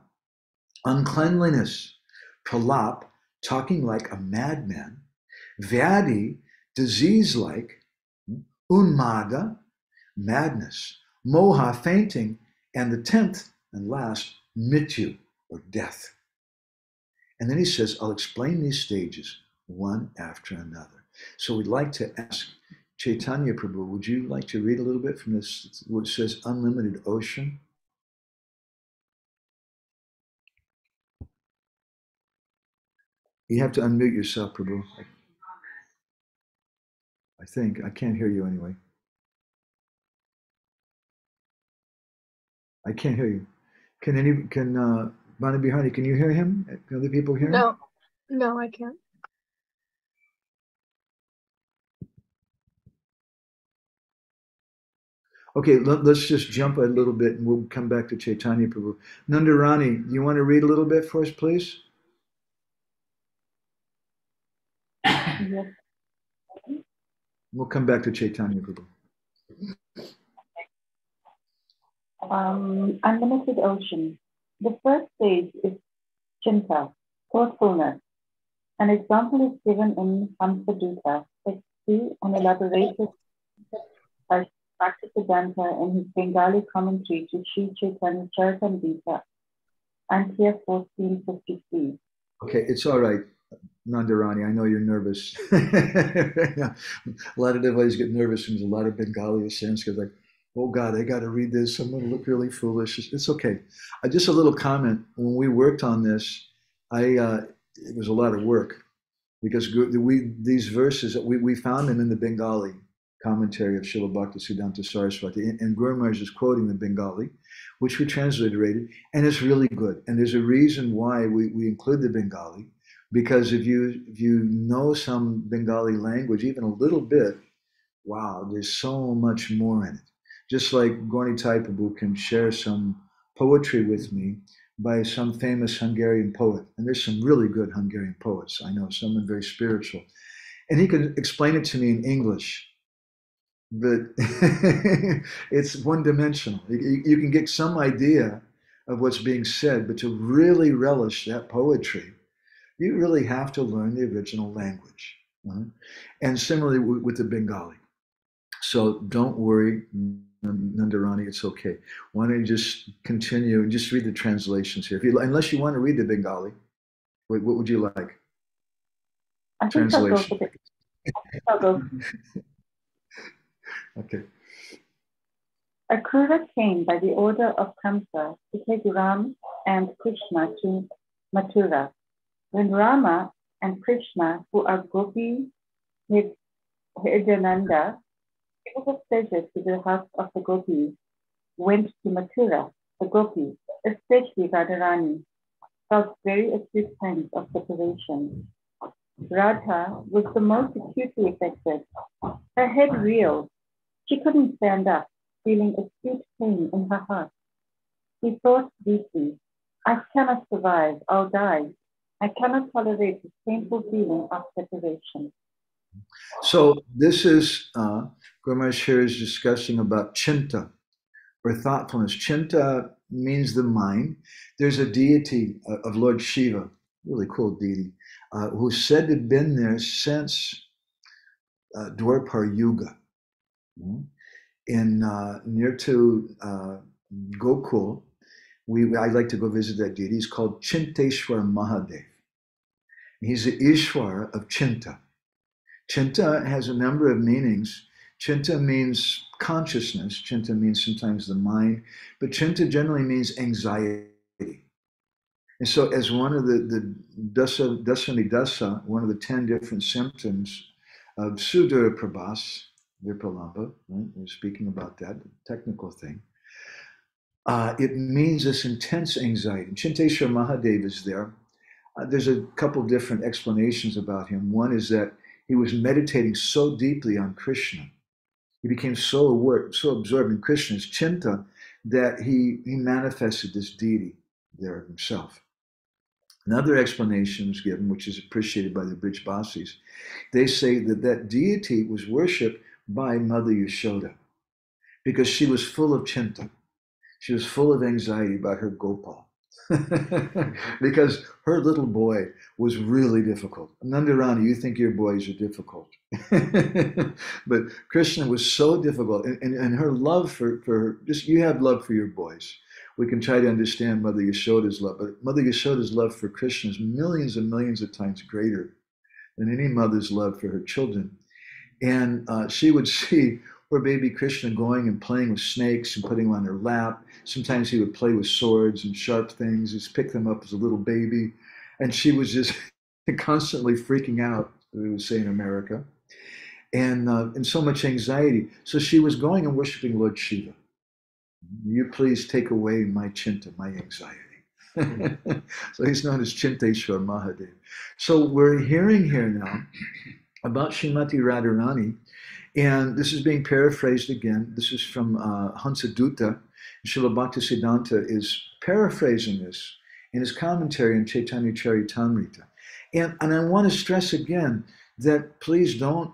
uncleanliness. Pralap, talking like a madman. Vyadi, disease like. Unmada, madness. Moha, fainting. And the tenth and last, mityu, or death. And then he says, I'll explain these stages one after another. So we'd like to ask Chaitanya Prabhu, would you like to read a little bit from this, which says unlimited ocean? You have to unmute yourself, Prabhu. I think. I can't hear you anyway. I can't hear you. Can any can uh Bani Bihani, can you hear him? Can other people hear him? No, no, I can't. Okay, let, us just jump a little bit and we'll come back to Chaitanya Prabhu. Nandarani, you want to read a little bit for us, please? Yes. We'll come back to Chaitanya Prabhu. Um, unlimited ocean. The first stage is chinta, thoughtfulness. An example is given in Hamsadutta, text 2, and elaborated by Bhaktisiddhanta in his Bengali commentary to Sri Chaitanya Charitamrita, Antya 1453. Okay, it's all right, Nandarani. I know you're nervous. a lot of devotees get nervous when there's a lot of Bengali or Sanskrit. Like, oh God, I got to read this. I'm going to look really foolish. It's okay. Uh, just a little comment. When we worked on this, I uh, it was a lot of work because we these verses we, we found them in the Bengali commentary of Srila Bhakti Siddhanta Saraswati. And, and Guru Maharaj is quoting the Bengali, which we transliterated, and it's really good. And there's a reason why we, we include the Bengali, because if you if you know some Bengali language, even a little bit, wow, there's so much more in it. just like Gorni Taipabu can share some poetry with me by some famous Hungarian poet. And there's some really good Hungarian poets. I know someone very spiritual. And he can explain it to me in English. But it's one dimensional. You, you can get some idea of what's being said, but to really relish that poetry, you really have to learn the original language. Right? And similarly with the Bengali. So don't worry, Nandarani, it's okay. Why don't you just continue? Just read the translations here. If you, unless you want to read the Bengali, what, what would you like? I think Translation. I'll go. okay. Akrura came by the order of Kamsa to take Ram and Krishna to Mathura. When Rama and Krishna, who are Gopi Hridayananda, it was a pleasure to the house of the Gopis, went to Mathura, the Gopis, especially Radharani, felt very acute signs of separation. Radha was the most acutely affected. Her head reeled. She couldn't stand up, feeling acute pain in her heart. She thought deeply, I cannot survive, I'll die. I cannot tolerate this painful feeling of separation. So this is uh, Guru Maharaj here is discussing about chinta or thoughtfulness. Chinta means the mind. There's a deity uh, of Lord Shiva, really cool deity, uh, who's said to have been there since uh, Dwapar Yuga. Mm-hmm. In uh, near to uh, Gokul, we I like to go visit that deity. He's called Chinteshwar Mahadev. He's the Ishwar of Chinta. Chinta has a number of meanings. Chinta means consciousness. Chinta means sometimes the mind, but chinta generally means anxiety. And so, as one of the, the dasa, dasani dasa, one of the 10 different symptoms of Sudura Prabhas, Vipralamba, right? We're speaking about that, technical thing. Uh, it means this intense anxiety. Chinteshwar Mahadev is there. Uh, there's a couple different explanations about him. One is that he was meditating so deeply on Krishna. He became so aware, so absorbed in Krishna's chinta that he, he manifested this deity there himself. Another explanation is given, which is appreciated by the Brij Basis. They say that that deity was worshipped by Mother Yashoda because she was full of chinta. She was full of anxiety about her Gopal. because her little boy was really difficult. Nandarani, you think your boys are difficult. but Krishna was so difficult. And, and, and her love for, for just, you have love for your boys. We can try to understand Mother Yashoda's love, but Mother Yashoda's love for Krishna is millions and millions of times greater than any mother's love for her children. And uh, she would see or baby Krishna going and playing with snakes and putting them on her lap. Sometimes he would play with swords and sharp things. He'd pick them up as a little baby. And she was just constantly freaking out, we would say in America, and, uh, and so much anxiety. So she was going and worshiping Lord Shiva. You please take away my chinta, my anxiety. so he's known as Chinteshwar Mahadev. So we're hearing here now about Srimati Radharani and this is being paraphrased again. This is from uh, Hansadutta. Srila Bhaktisiddhanta is paraphrasing this in his commentary on Chaitanya Charitamrita. And, and I want to stress again that please don't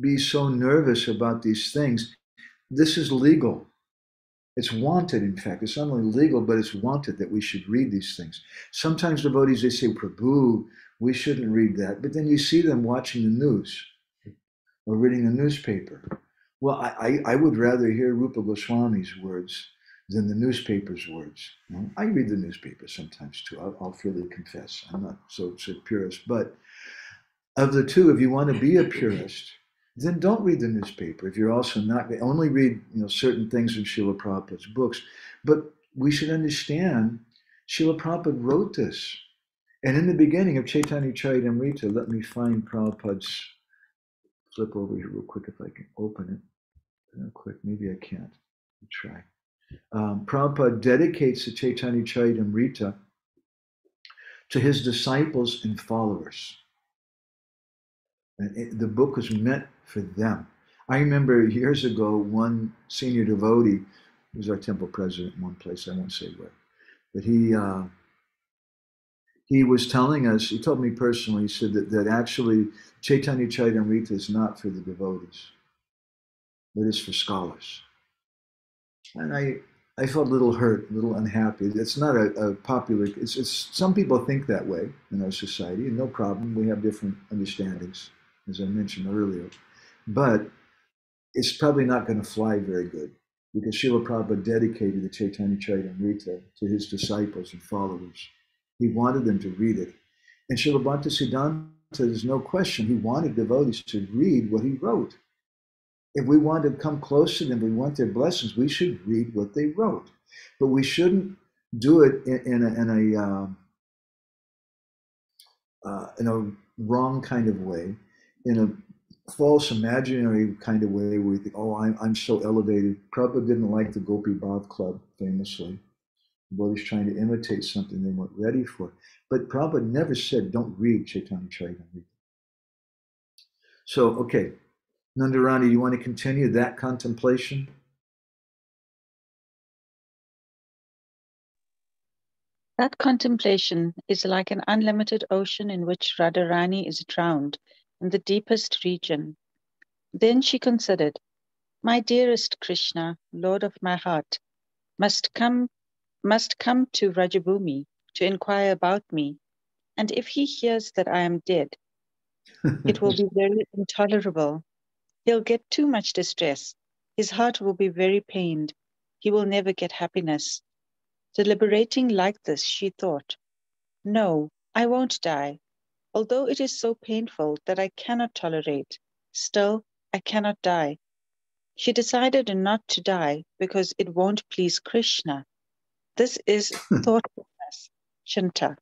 be so nervous about these things. This is legal. It's wanted, in fact. It's not only legal, but it's wanted that we should read these things. Sometimes devotees, they say, Prabhu, we shouldn't read that. But then you see them watching the news or reading a newspaper. Well, I, I, would rather hear Rupa Goswami's words than the newspaper's words. I read the newspaper sometimes too. I'll, I'll freely confess. I'm not so, so purist. But of the two, if you want to be a purist, then don't read the newspaper. If you're also not, only read you know certain things in Srila Prabhupada's books. But we should understand Srila Prabhupada wrote this. And in the beginning of Chaitanya Charitamrita, let me find Prabhupada's flip over here real quick if I can open it. Real quick, maybe I can't. Try. Um, Prabhupada dedicates the Chaitanya Charitamrita to his disciples and followers. And it, the book was meant for them. I remember years ago, one senior devotee, who was our temple president in one place, I won't say where, but he uh, he was telling us, he told me personally, he said that, that actually Chaitanya Charitamrita is not for the devotees, but it's for scholars. And I, I felt a little hurt, a little unhappy. It's not a, a popular, it's, it's, some people think that way in our society, and no problem. We have different understandings, as I mentioned earlier. But it's probably not going to fly very good because Srila Prabhupada dedicated the Chaitanya Charitamrita to his disciples and followers. He wanted them to read it. And Srila Bhaktisiddhanta, there's no question, he wanted devotees to read what he wrote. If we want to come close to them, we want their blessings, we should read what they wrote. But we shouldn't do it in, in a, in a, uh, uh, in a wrong kind of way, in a false imaginary kind of way where we think, oh, I'm, I'm so elevated. Prabhupada didn't like the Gopi Bhav Club, famously. Devotees trying to imitate something they weren't ready for. But Prabhupada never said, don't read Chaitanya Charitamrita. So, okay, Nandarani, you want to continue that contemplation? That contemplation is like an unlimited ocean in which Radharani is drowned in the deepest region. Then she considered, My dearest Krishna, Lord of my heart, must come must come to Rajabhumi to inquire about me, and if he hears that I am dead, it will be very intolerable. He'll get too much distress. His heart will be very pained. He will never get happiness. Deliberating like this, she thought, No, I won't die. Although it is so painful that I cannot tolerate, still, I cannot die. She decided not to die because it won't please Krishna. This is thoughtfulness, Chinta.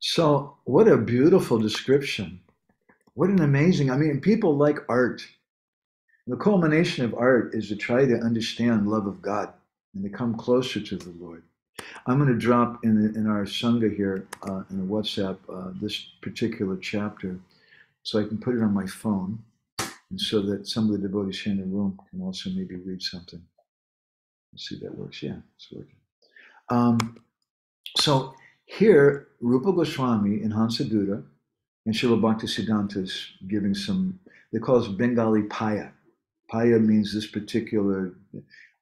So, what a beautiful description. What an amazing, I mean, people like art. The culmination of art is to try to understand love of God and to come closer to the Lord. I'm going to drop in, in our Sangha here uh, in a WhatsApp uh, this particular chapter so I can put it on my phone and so that some of the devotees here in the room can also maybe read something. Let's see if that works. Yeah, it's working. Um, so here, Rupa Goswami in Hansadutta and Srila Bhakti is giving some, they call this Bengali Paya. Paya means this particular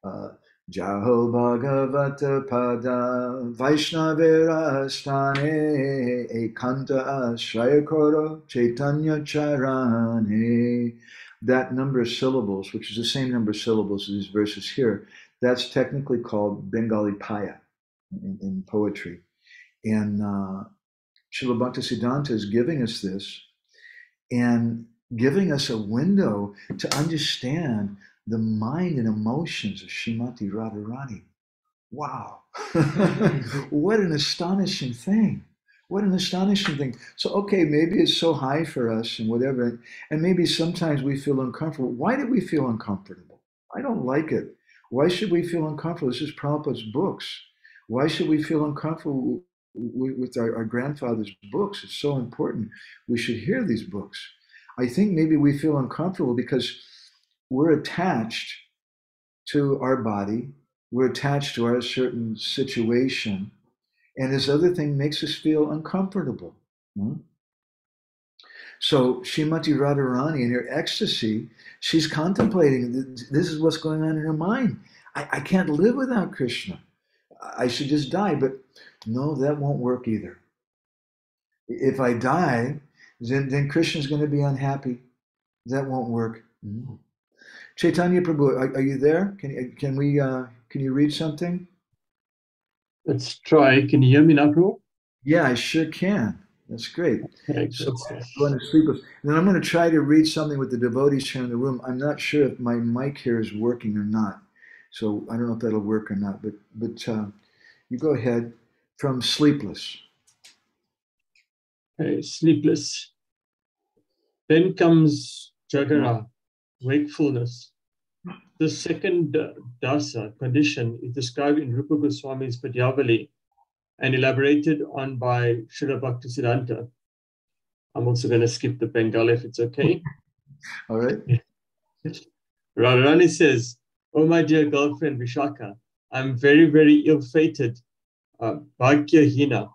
uh, Bhagavata Pada Vaishnavera Stane Ekanta Ashraya Chaitanya Charane. That number of syllables, which is the same number of syllables as these verses here, that's technically called Bengali Paya in, in poetry. And uh, Srila Bhaktisiddhanta is giving us this and giving us a window to understand the mind and emotions of Shrimati Radharani. Wow. what an astonishing thing. What an astonishing thing. So, okay, maybe it's so high for us and whatever, and maybe sometimes we feel uncomfortable. Why do we feel uncomfortable? I don't like it. Why should we feel uncomfortable? This is Prabhupada's books. Why should we feel uncomfortable with, our, our grandfather's books? It's so important. We should hear these books. I think maybe we feel uncomfortable because we're attached to our body, we're attached to our certain situation, and this other thing makes us feel uncomfortable. Hmm? So Shrimati Radharani in her ecstasy, she's contemplating this is what's going on in her mind. I, I can't live without Krishna. I should just die. But no, that won't work either. If I die, then, then Krishna's going to be unhappy. That won't work. No. Chaitanya Prabhu, are, are, you there? Can, can we, uh, can you read something? Let's try. Can you hear me now, Prabhu? Yeah, I sure can. That's great. So going to sleep. And then I'm going to try to read something with the devotees here in the room. I'm not sure if my mic here is working or not. So I don't know if that'll work or not. But but uh, you go ahead. From Sleepless. Okay, Sleepless. Then comes Jagara, wakefulness. The second dasa, condition, is described in Rupa Goswami's Padyavali and elaborated on by Srila Bhaktisiddhanta. I'm also going to skip the Bengali if it's okay. All right. Radharani says, Oh, my dear girlfriend Vishaka, I'm very, very ill fated, uh, Bhagyahina.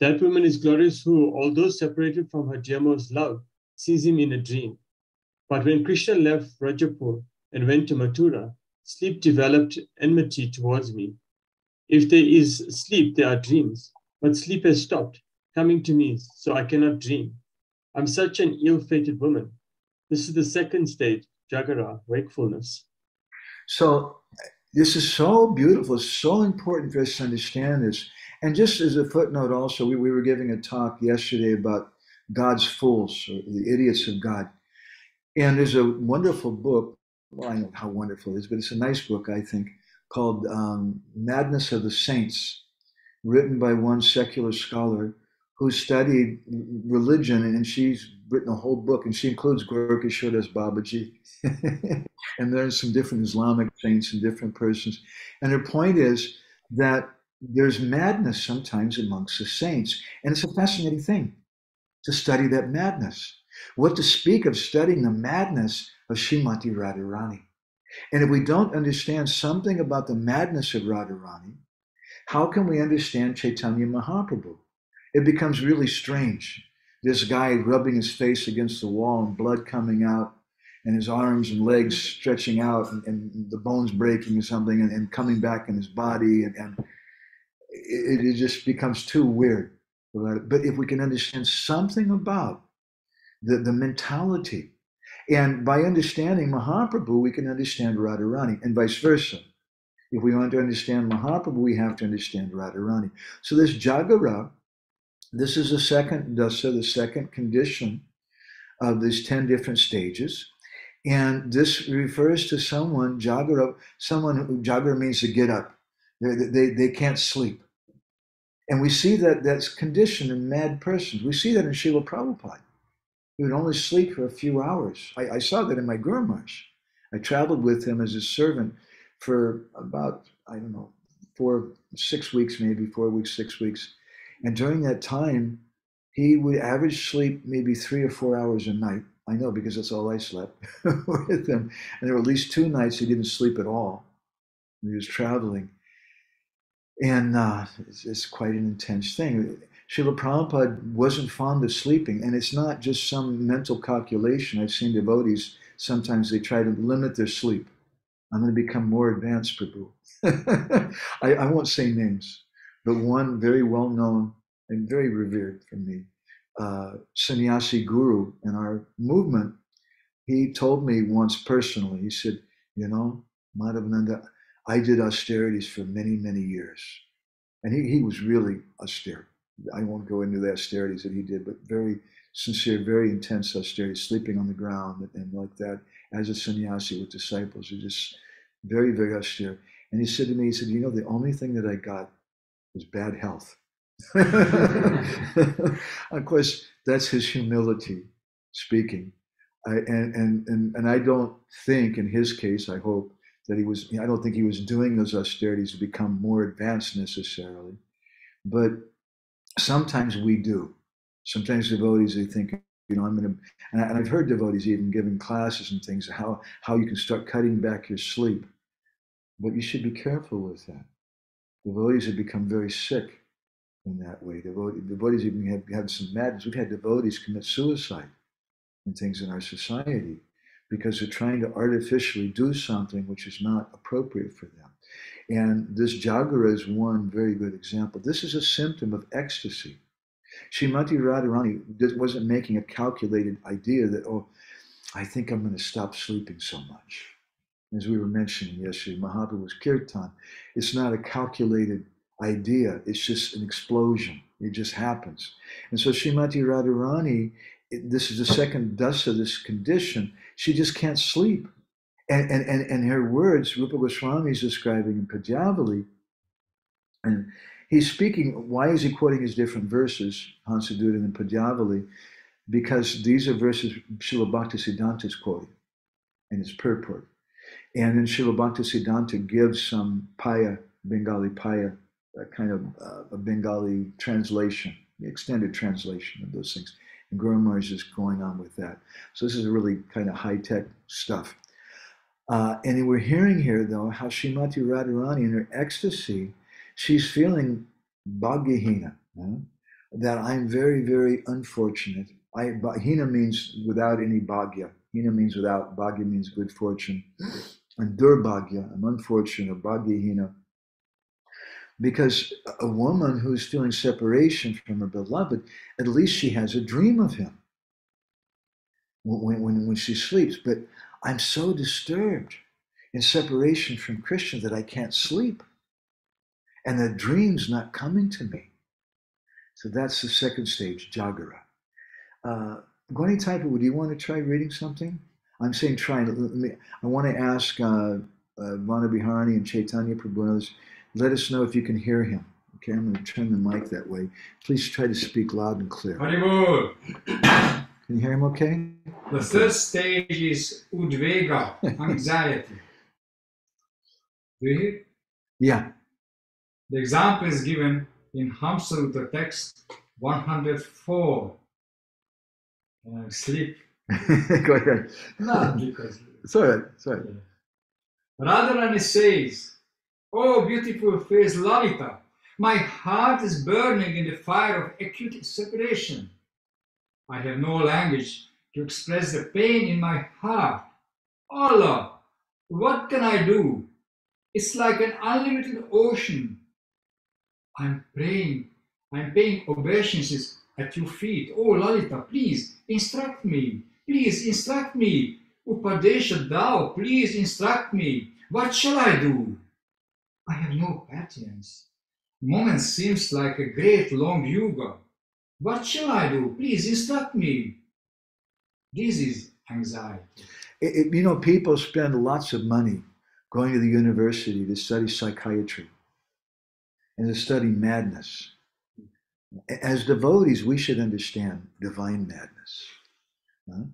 That woman is glorious who, although separated from her dearmost love, sees him in a dream. But when Krishna left Rajapur and went to Mathura, sleep developed enmity towards me. If there is sleep, there are dreams, but sleep has stopped coming to me, so I cannot dream. I'm such an ill fated woman. This is the second stage, Jagara, wakefulness. So, this is so beautiful, so important for us to understand this. And just as a footnote, also, we, we were giving a talk yesterday about God's fools, or the idiots of God. And there's a wonderful book. Well, I know how wonderful it is, but it's a nice book, I think, called um, Madness of the Saints, written by one secular scholar who studied religion, and she's written a whole book, and she includes Gorkishore Das Babaji, and there's some different Islamic saints and different persons. And her point is that there's madness sometimes amongst the saints, and it's a fascinating thing to study that madness. What to speak of studying the madness of Shrimati Radharani. And if we don't understand something about the madness of Radharani, how can we understand Chaitanya Mahaprabhu? it becomes really strange. This guy rubbing his face against the wall and blood coming out, and his arms and legs stretching out, and, and the bones breaking or something, and, and, coming back in his body, and, and it, it, just becomes too weird. But if we can understand something about the, the mentality, and by understanding Mahaprabhu, we can understand Radharani, and vice versa. If we want to understand Mahaprabhu, we have to understand Radharani. So this Jagara this is the second dasa, the second condition of these 10 different stages. And this refers to someone, jagara, someone who jagara means to get up. They, they, they can't sleep. And we see that that's conditioned in mad persons. We see that in Srila Prabhupada. He would only sleep for a few hours. I, I saw that in my Guru I traveled with him as a servant for about, I don't know, four, six weeks, maybe four weeks, six weeks. And during that time, he would average sleep maybe three or four hours a night. I know because that's all I slept with him. And there were at least two nights he didn't sleep at all. He was traveling. And uh, it's, it's, quite an intense thing. Srila Prabhupada wasn't fond of sleeping, and it's not just some mental calculation. I've seen devotees, sometimes they try to limit their sleep. I'm going to become more advanced, Prabhu. I, I won't say names but one very well known and very revered for me, uh, sannyasi guru in our movement, he told me once personally, he said, You know, Madhavananda, I did austerities for many, many years. And he, he was really austere. I won't go into the austerities that he did, but very sincere, very intense austerity, sleeping on the ground and, like that as a sannyasi with disciples, are just very, very austere. And he said to me, he said, You know, the only thing that I got was bad health. of course, that's his humility speaking. I, and, and, and, and I don't think, in his case, I hope that he was, I don't think he was doing those austerities to become more advanced necessarily. But sometimes we do. Sometimes devotees, they think, you know, I'm to, and, I, have heard devotees even giving classes and things, how, how you can start cutting back your sleep. But you should be careful with that devotees have become very sick in that way. Devotees, devotees even have had some madness. We've had devotees commit suicide and things in our society because they're trying to artificially do something which is not appropriate for them. And this Jagara is one very good example. This is a symptom of ecstasy. Shrimati Radharani wasn't making a calculated idea that, oh, I think I'm going to stop sleeping so much as we were mentioning yesterday, Mahaprabhu was kirtan. It's not a calculated idea, it's just an explosion. It just happens. And so Shrimati Radharani, this is the second dasa, this condition, she just can't sleep. And, and, and, and her words, Rupa Goswami is describing in Padyavali, and he's speaking, why is he quoting his different verses, Hansaduta and Padyavali? Because these are verses Srila Bhakti Siddhanta is quoting in its purport. And then Srila Bhaktisiddhanta gives some Paya, Bengali Paya, kind of uh, a Bengali translation, the extended translation of those things. And Guru Maharaj is going on with that. So this is really kind of high tech stuff. Uh, and we're hearing here, though, how Shrimati Radharani, in her ecstasy, she's feeling bhagyahina, that I'm very, very unfortunate. I, hina means without any bhagya. Hina means without, bhagya means good fortune. And durbhagya, I'm unfortunate, or bhagyahina. Because a woman who's feeling separation from her beloved, at least she has a dream of him when, when, when she sleeps. But I'm so disturbed in separation from Krishna that I can't sleep. And the dream's not coming to me. So that's the second stage, Jagara. Uh, Gwani Taipa, would you want to try reading something? I'm saying try. I want to ask uh, uh, Vana Biharani and Chaitanya Prabhu let us know if you can hear him. Okay, I'm going to turn the mic that way. Please try to speak loud and clear. Can you hear him okay? The third stage is udvega, anxiety. Do you hear? Yeah. The example is given in Hamsaduta text 104. Uh, sleep. Go ahead. Not because. It's all right. It's all right. Radharani says, Oh, beautiful face Lalita, my heart is burning in the fire of acute separation. I have no language to express the pain in my heart. Allah, what can I do? It's like an unlimited ocean. I'm praying, I'm paying obeisances at your feet. Oh, Lalita, please instruct me. Please instruct me. Upadesha Dao, please instruct me. What shall I do? I have no patience. Moment seems like a great long yuga. What shall I do? Please instruct me. This is anxiety. It, it, you know, people spend lots of money going to the university to study psychiatry and to study madness. As devotees, we should understand divine madness. Huh?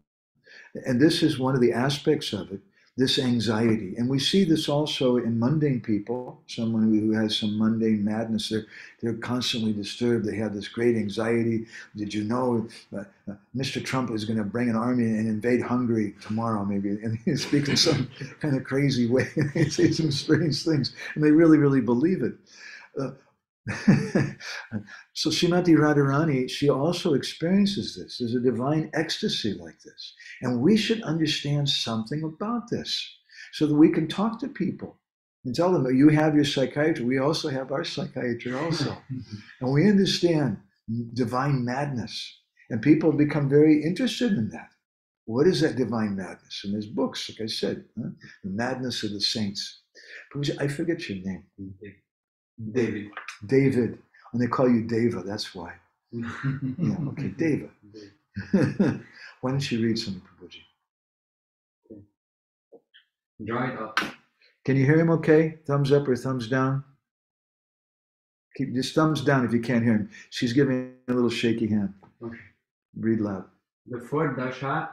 And this is one of the aspects of it this anxiety. And we see this also in mundane people, someone who has some mundane madness. They're, they're constantly disturbed. They have this great anxiety. Did you know uh, uh, Mr. Trump is going to bring an army and invade Hungary tomorrow, maybe? And he's speaking some kind of crazy way. they say some strange things. And they really, really believe it. Uh, so Srimati Radharani, she also experiences this. There's a divine ecstasy like this. And we should understand something about this so that we can talk to people and tell them, you have your psychiatry, we also have our psychiatry also. Mm-hmm. and we understand divine madness. And people become very interested in that. What is that divine madness? And there's books, like I said, huh? The Madness of the Saints. I forget your name. David. David. And they call you Deva, that's why. Mm-hmm. yeah, okay, Deva. why don't you read something, Prabhuji? Okay. Dry it up. Can you hear him okay? Thumbs up or thumbs down? Keep just thumbs down if you can't hear him. She's giving a little shaky hand. Okay. Read loud. The fourth dasha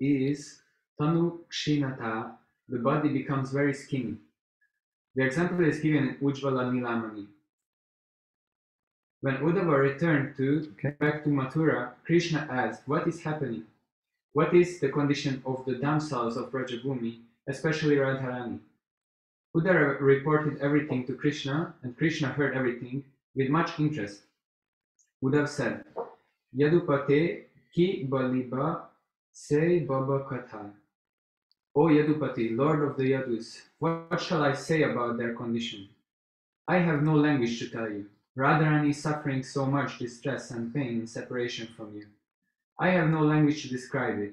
is Tanu Kshinata. The body becomes very skinny. The example is given in Ujjvala Nilamani. When Uddhava returned to okay. back to Mathura, Krishna asked, What is happening? What is the condition of the damsels of Rajabhumi, especially Radharani? Uddhava reported everything to Krishna, and Krishna heard everything with much interest. Uddhava said, Yadupate ki baliba se baba katha. O Yadupati, Lord of the Yadus, what shall I say about their condition? I have no language to tell you. Radharani is suffering so much distress and pain in separation from you. I have no language to describe it.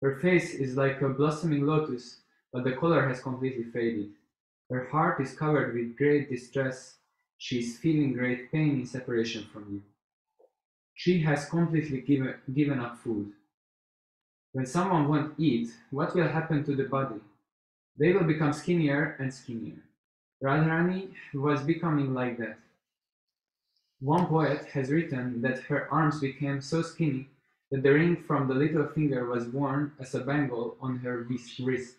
Her face is like a blossoming lotus, but the color has completely faded. Her heart is covered with great distress. She is feeling great pain in separation from you. She has completely given, given up food. When someone won't eat, what will happen to the body? They will become skinnier and skinnier. Radharani was becoming like that. One poet has written that her arms became so skinny that the ring from the little finger was worn as a bangle on her wrist.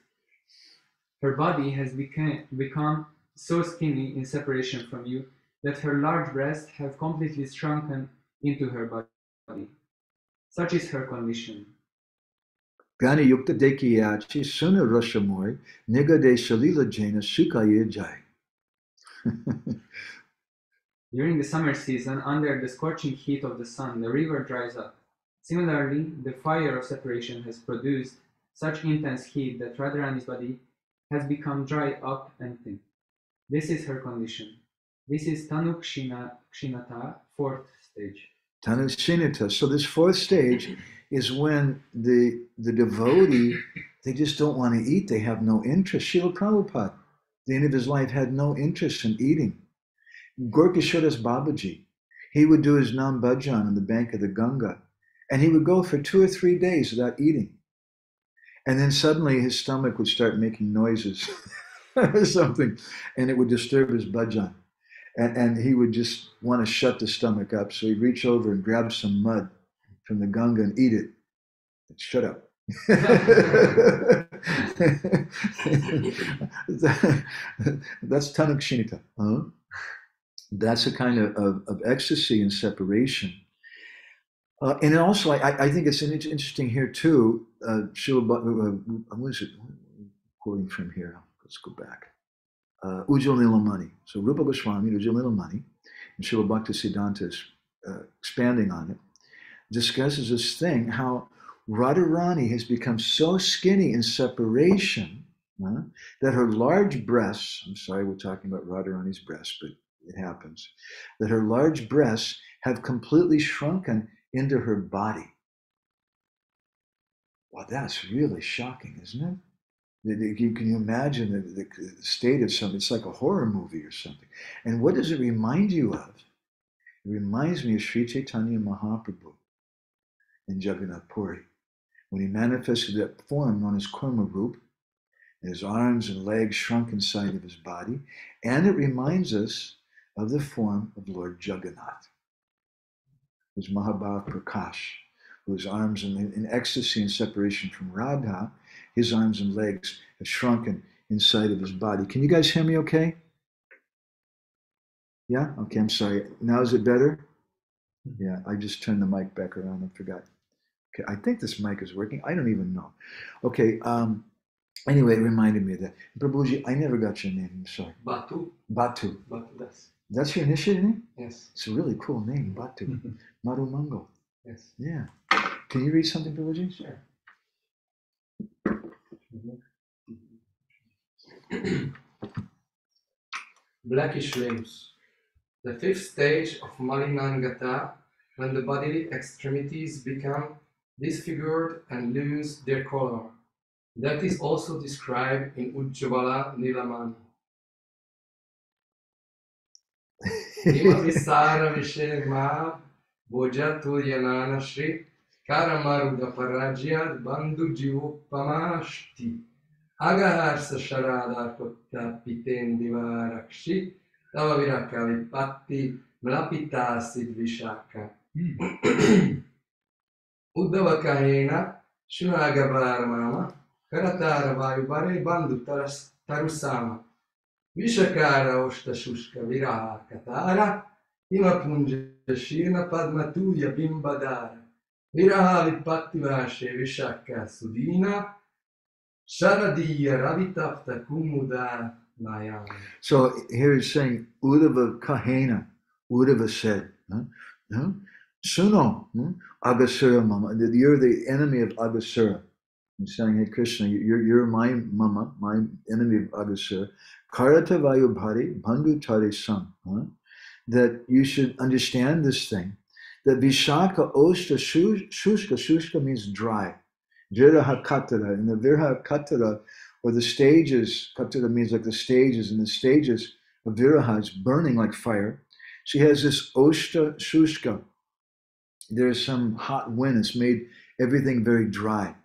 Her body has became, become so skinny in separation from you that her large breasts have completely shrunken into her body. Such is her condition. Gani yukta dekiyachi suna rashamoy nigade shalila jena sukaye jai. During the summer season, under the scorching heat of the sun, the river dries up. Similarly, the fire of separation has produced such intense heat that Radharani's body has become dried up and thin. This is her condition. This is Tanuk Kshina, Kshinata, fourth stage. Tanushinita. So this fourth stage is when the the devotee they just don't want to eat. They have no interest. Srila Prabhupada, the end of his life, had no interest in eating. Gorkashodas Babaji, he would do his nam bhajan on the bank of the Ganga, and he would go for two or three days without eating. And then suddenly his stomach would start making noises or something, and it would disturb his bhajan. And, and he would just want to shut the stomach up. So he'd reach over and grab some mud from the Ganga and eat it. Shut up. That's Tanuk Huh? That's a kind of, of, of ecstasy and separation. Uh, and also, I, I think it's interesting here too. Uh, Srila, uh, what is it? Quoting from here. Let's go back. Uh, Nilamani. So Rupa Goswami, Ujjwal Nilamani, and Srila Bhakti Siddhanta is uh, expanding on it, discusses this thing how Radharani has become so skinny in separation uh, that her large breasts, I'm sorry we're talking about Radharani's breasts, but it happens, that her large breasts have completely shrunken into her body. Well, that's really shocking, isn't it? You, can you imagine the, state of something? It's like a horror movie or something. And what does it remind you of? It reminds me of Sri Chaitanya Mahaprabhu in Jagannath Puri when he manifested that form known as Kurma Roop, his arms and legs shrunk inside of his body, and it reminds us of the form of Lord Jagannath, who's Mahabhav Prakash, whose arms in, in ecstasy and separation from Radha, his arms and legs have shrunken inside of his body. Can you guys hear me okay? Yeah? Okay, I'm sorry. Now is it better? Yeah, I just turned the mic back around and forgot. Okay, I think this mic is working. I don't even know. Okay, um, anyway, it reminded me of that. Prabhuji, I never got your name. I'm sorry. Batu. Batu. Batu, that's. That's your initial name? Yes. It's a really cool name, Batu. Maru Mango. Yes. Yeah. Can you read something, Prabhuji? Sure. Mm-hmm. Blackish limbs. The fifth stage of Malinangata, when the bodily extremities become disfigured and lose their color. That is also described in Ujjavala Nilamani. Ima Visara Vishema Bojatu Yanana Shri Karamaruda Parajya Bandhu Jivupamashti Agaharsa Sharada Kotta Pitendivarakshi Tava Viraka Vipatti Mlapitasid Vishaka. Uddhava Kahena Shunagavarmama Karatara Vayubare Bandhu Tarusama Vishakara Oshta Shushka Viraha Katara Himapunja Shirna Padmatuya Bimbadara Viraha Vipatti Vashe Vishaka Sudina Sharadiya Ravitapta Kumuda Nayana. So here he's saying Uddhava Kahena. Uddhava said, huh? Huh? Suno, hmm? Agasura Mama. You're the enemy of Agasura. He's saying, Hey Krishna, you're, you're my mama, my enemy of Agasura. Karata Vayubhari Bandhu Tare Sam. Huh? That you should understand this thing. That Vishaka Oshta Shushka, Shushka means dry. Viraha Katara. And the Viraha Katara, or the stages, Katara means like the stages, and the stages of Viraha is burning like fire. She has this Oshta Shushka. There's some hot wind. It's made everything very dry.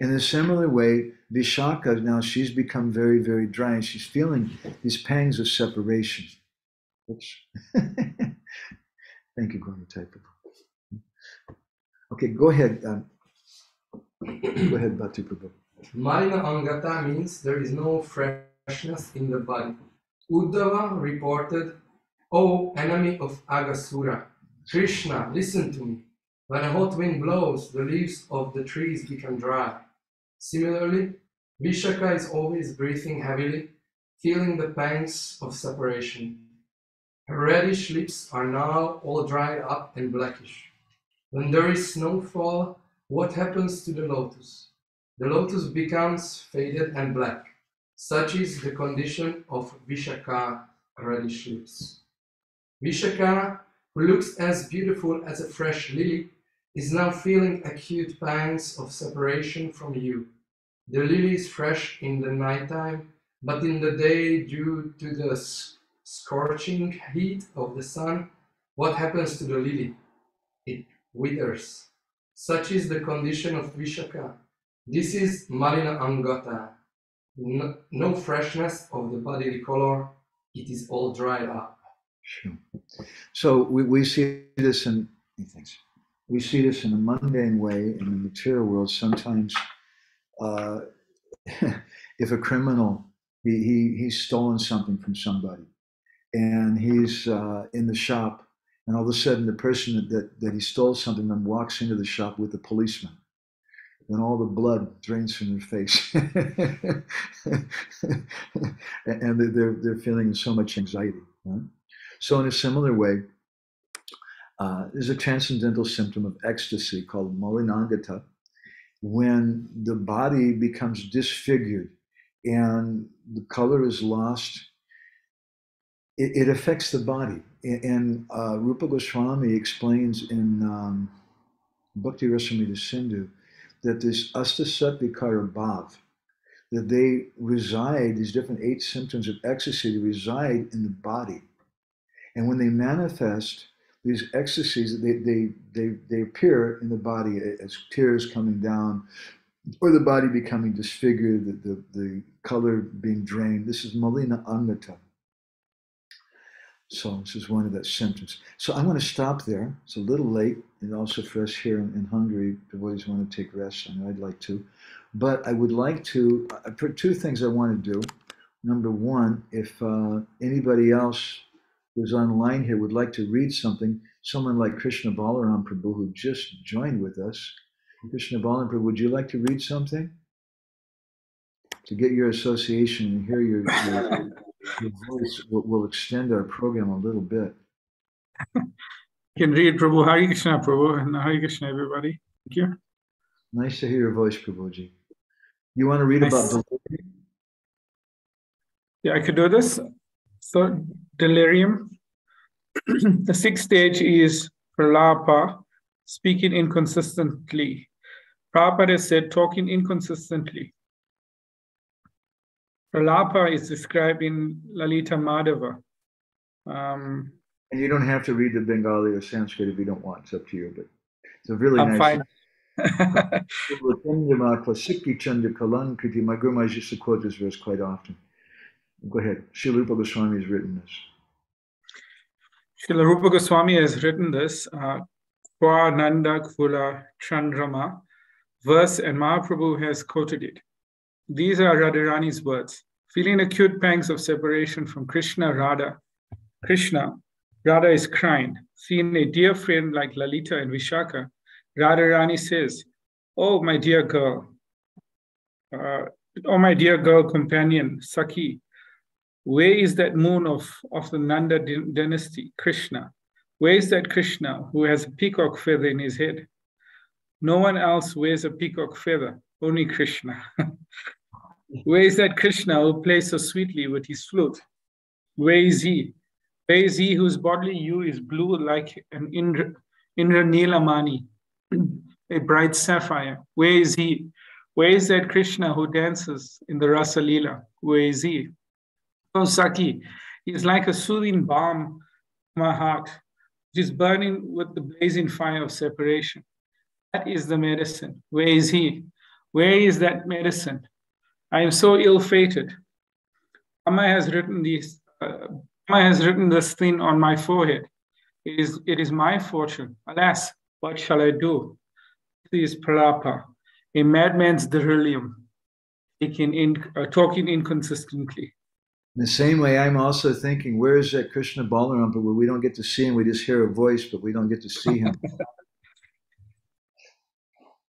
In a similar way, Vishaka, now she's become very, very dry and she's feeling these pangs of separation. Oops. Thank you, Guru Type. Okay, go ahead. Um, go ahead, Bhatti Prabhu. Malina Angata means there is no freshness in the body. Uddhava reported, O enemy of Agasura, Krishna, listen to me. When a hot wind blows, the leaves of the trees become dry. Similarly, Vishaka is always breathing heavily, feeling the pangs of separation. Her reddish lips are now all dried up and blackish. When there is snowfall, what happens to the lotus? The lotus becomes faded and black. Such is the condition of Vishaka reddish lips. Vishaka, who looks as beautiful as a fresh lily, is now feeling acute pangs of separation from you. The lily is fresh in the nighttime, but in the day, due to the scorching heat of the sun, what happens to the lily? It withers. Such is the condition of Vishaka. This is Malina Angata. No, no freshness of the bodily color, it is all dried up. Sure. So we, we see this in things. We see this in a mundane way in the material world. Sometimes, uh, if a criminal he, he he's stolen something from somebody, and he's uh, in the shop, and all of a sudden the person that, that, that he stole something from walks into the shop with the policeman and all the blood drains from their face. and they're, they're feeling so much anxiety. So, in a similar way, uh, there's a transcendental symptom of ecstasy called malinangata when the body becomes disfigured and the color is lost. It, it affects the body. And uh, Rupa Goswami explains in um, Bhakti Rasamrita Sindhu that this Astasatvikara Bhav, that they reside, these different eight symptoms of ecstasy, reside in the body. And when they manifest, these ecstasies, they, they, they, they appear in the body as tears coming down, or the body becoming disfigured, the, the, the color being drained. This is Malina Angata. So this is one of the symptoms. So I'm going to stop there. It's a little late, and also for us here in, in Hungary, always want to take rest. Know I'd like to, but I would like to. Uh, two things I want to do. Number one, if uh, anybody else who's online here would like to read something, someone like Krishna Balaram Prabhu who just joined with us. Krishna Balaram Prabhu, would you like to read something? To get your association and hear your, your your voice will, will extend our program a little bit. you can read Prabhu Hari Krishna Prabhu and Hari Krishna everybody. Thank you. Nice to hear your voice, Prabhuji. You want to read nice. about delirium? Yeah, I could do this. So delirium. the sixth stage is pralapa, speaking inconsistently. Prabhupada said talking inconsistently. Pralapa is described in Lalita Madhava. Um, and you don't have to read the Bengali or Sanskrit if you don't want. It's up to you. But it's a really I'm nice. Fine. My Guru used to quote this verse quite often. Go ahead. Shilupa Goswami has written this. Srila Rupa Goswami has written this, uh, Kwa Nanda Kula Chandrama verse, and Mahaprabhu has quoted it. These are Radharani's words. Feeling acute pangs of separation from Krishna, Radha, Krishna, Radha is crying. Seeing a dear friend like Lalita and Vishaka, Radharani says, Oh, my dear girl, uh, oh, my dear girl companion, Saki, where is that moon of, of the Nanda dynasty, Krishna? Where is that Krishna who has a peacock feather in his head? No one else wears a peacock feather, only Krishna. Where is that Krishna who plays so sweetly with his flute? Where is he? Where is he whose bodily hue is blue like an Indra, Indra Nilamani, a bright sapphire? Where is he? Where is that Krishna who dances in the Rasa Leela? Where is he? Oh, Saki, he's like a soothing balm to my heart, which is burning with the blazing fire of separation. That is the medicine. Where is he? Where is that medicine? I am so ill-fated. Amma has written this. Uh, Amma has written this thing on my forehead. It is, it is my fortune. Alas, what shall I do? This is pralapa, a madman's delirium, uh, talking inconsistently. In the same way, I'm also thinking, where is that Krishna Balaram? But we don't get to see him. We just hear a voice, but we don't get to see him.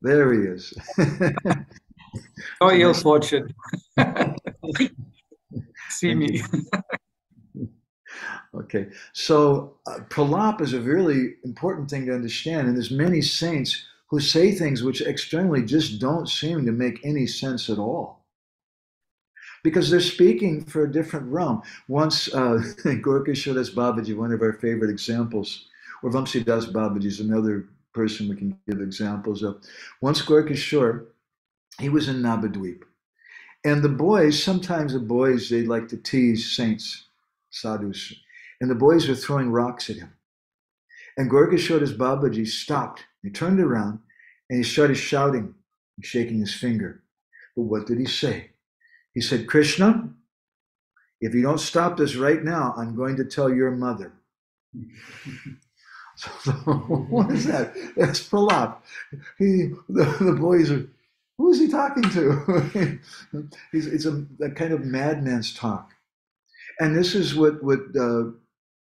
There he is. oh, ill fortune. See me. okay, so uh, pralap is a really important thing to understand, and there's many saints who say things which externally just don't seem to make any sense at all. Because they're speaking for a different realm. Once, uh, Gorkha Das Babaji, one of our favorite examples, or Vamsi Das Babaji is another person we can give examples of. Once Gorkishore, he was in Nabadweep. And the boys, sometimes the boys, they like to tease saints, sadhus, and the boys were throwing rocks at him. And Gorkha Babaji stopped. He turned around and he started shouting and shaking his finger. But what did he say? He said, Krishna, if you don't stop this right now, I'm going to tell your mother. so, what is that? That's Pralap. He, the, the boys are, who is he talking to? He's, it's a, a, kind of madman's talk. And this is what, what uh,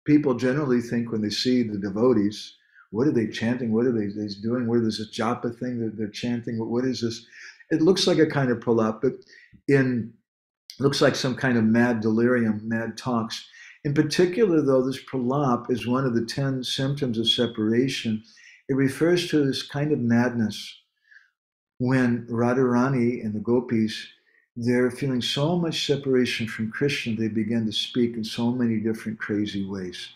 people generally think when they see the devotees. What are they chanting? What are they, they doing? What is this japa thing that they're chanting? What, what is this? It looks like a kind of pralap, but in looks like some kind of mad delirium, mad talks. In particular, though, this pralap is one of the 10 symptoms of separation. It refers to this kind of madness when Radharani and the gopis, they're feeling so much separation from Krishna, they begin to speak in so many different crazy ways.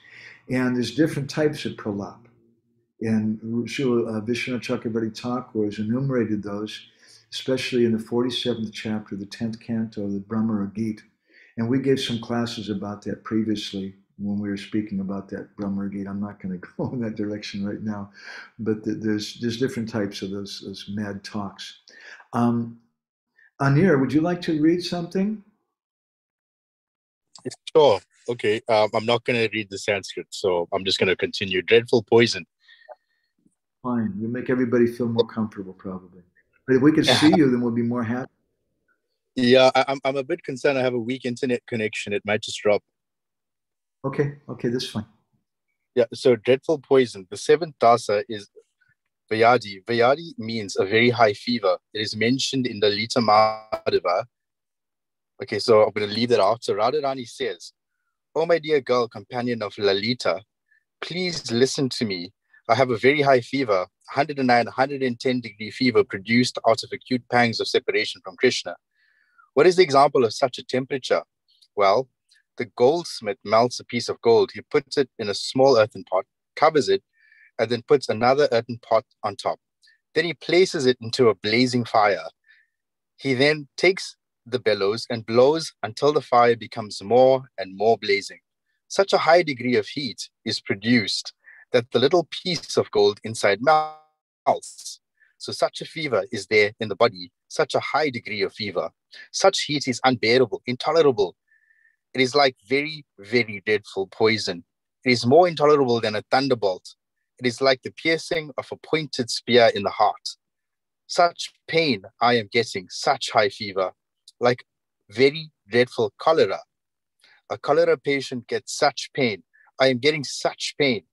And there's different types of pralap. And Srila uh, Vishwanath Chakravarti Thakur has enumerated those especially in the 47th chapter, the 10th canto, of the Bhramara Gita. And we gave some classes about that previously when we were speaking about that Bhramara Gita. I'm not going to go in that direction right now, but the, there's there's different types of those, those mad talks. Um, Anir, would you like to read something? Sure. Okay. Um, I'm not going to read the Sanskrit, so I'm just going to continue. Dreadful poison. Fine. You make everybody feel more comfortable, probably. But if we could see you, then we'll be more happy. Yeah, I, I'm, I'm a bit concerned. I have a weak internet connection. It might just drop. Okay, okay, that's fine. Yeah, so dreadful poison. The seventh dasa is Vyadi. Vyadi means a very high fever. It is mentioned in the Lalita Madhava. Okay, so I'm going to leave that out. So Radharani says, Oh, my dear girl, companion of Lalita, please listen to me. I have a very high fever, 109, 110 degree fever produced out of acute pangs of separation from Krishna. What is the example of such a temperature? Well, the goldsmith melts a piece of gold. He puts it in a small earthen pot, covers it, and then puts another earthen pot on top. Then he places it into a blazing fire. He then takes the bellows and blows until the fire becomes more and more blazing. Such a high degree of heat is produced that the little piece of gold inside melts. So such a fever is there in the body, such a high degree of fever. Such heat is unbearable, intolerable. It is like very, very dreadful poison. It is more intolerable than a thunderbolt. It is like the piercing of a pointed spear in the heart. Such pain I am getting, such high fever, like very dreadful cholera. A cholera patient gets such pain. I am getting such pain.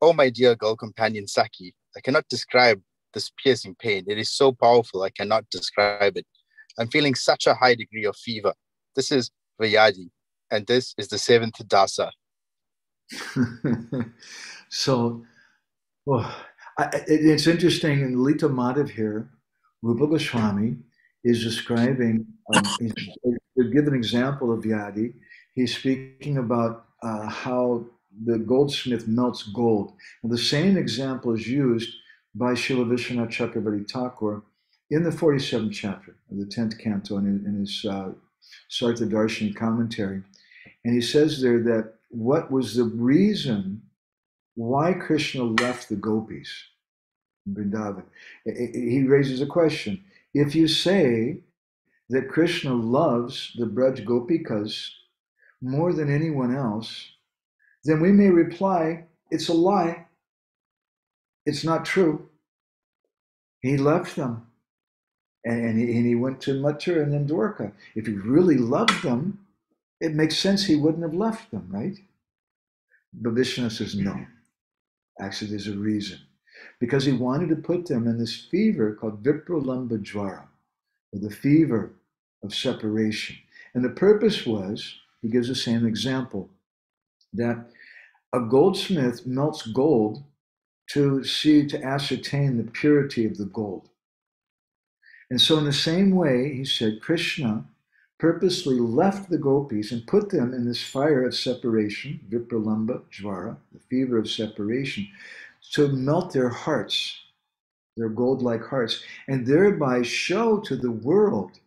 Oh, my dear girl companion Saki, I cannot describe this piercing pain. It is so powerful, I cannot describe it. I'm feeling such a high degree of fever. This is Vyadi, and this is the seventh dasa. so, well, I, it, it's interesting in Lalita Madhav here, Rupa Goswami is describing, um, to give an example of Vyadi, he's speaking about uh, how the goldsmith melts gold. And the same example is used by Srila Vishwanath Chakravarti Thakur in the 47th chapter of the 10th canto in, his uh, Sarartha commentary. And he says there that what was the reason why Krishna left the gopis in Vrindavan? He raises a question. If you say that Krishna loves the Braj Gopikas more than anyone else, then we may reply, it's a lie. It's not true. He left them. And he, and he went to Mathura and then Dwarka. If he really loved them, it makes sense he wouldn't have left them, right? But Vishnu says no. Actually, there's a reason. because he wanted to put them in this fever called Vipralamba Jwara, or the fever of separation. And the purpose was, he gives the same example, that a goldsmith melts gold to see, to ascertain the purity of the gold. And so, in the same way, he said, Krishna purposely left the gopis and put them in this fire of separation, Vipralamba, Jwara, the fever of separation, to melt their hearts, their gold like hearts, and thereby show to the world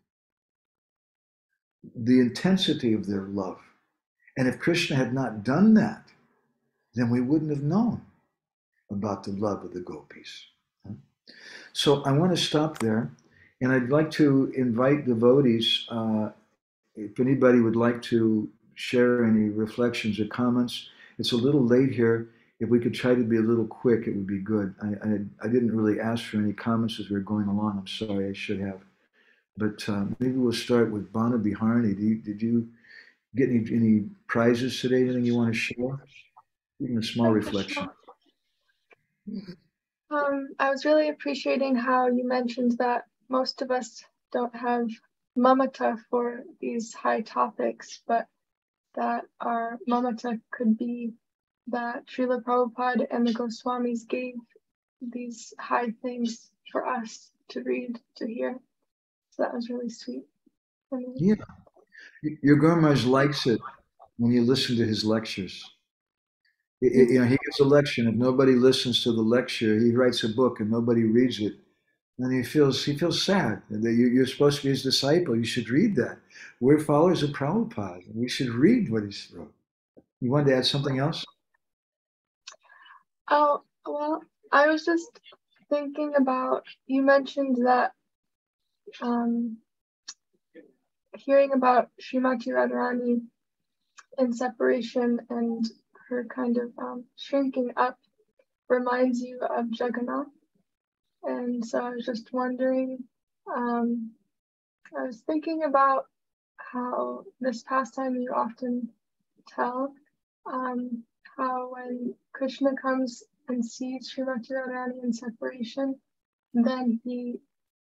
the intensity of their love. And if Krishna had not done that, then we wouldn't have known about the love of the gopis. So I want to stop there, and I'd like to invite devotees, uh, if anybody would like to share any reflections or comments. It's a little late here. If we could try to be a little quick, it would be good. I, I, I didn't really ask for any comments as we were going along. I'm sorry, I should have. But uh, maybe we'll start with Bana Biharni. You, did you get any, any prizes today? Anything you want to share? Even a small reflection. Um, I was really appreciating how you mentioned that most of us don't have mamata for these high topics, but that our mamata could be that Srila Prabhupada and the Goswamis gave these high things for us to read, to hear. So that was really sweet. Yeah. Your Gurmaj likes it when you listen to his lectures. It, you know, he gives a lecture, and if nobody listens to the lecture, he writes a book and nobody reads it. And he feels he feels sad that you, are supposed to be his disciple. You should read that. We're followers of Prabhupada. We should read what he's wrote. You wanted to add something else? Oh well, I was just thinking about you mentioned that um, hearing about Srimati Radharani and separation and her kind of um, shrinking up reminds you of Jagannath. And so I was just wondering, um, I was thinking about how this pastime you often tell, um, how when Krishna comes and sees Srimati Radharani in separation, then he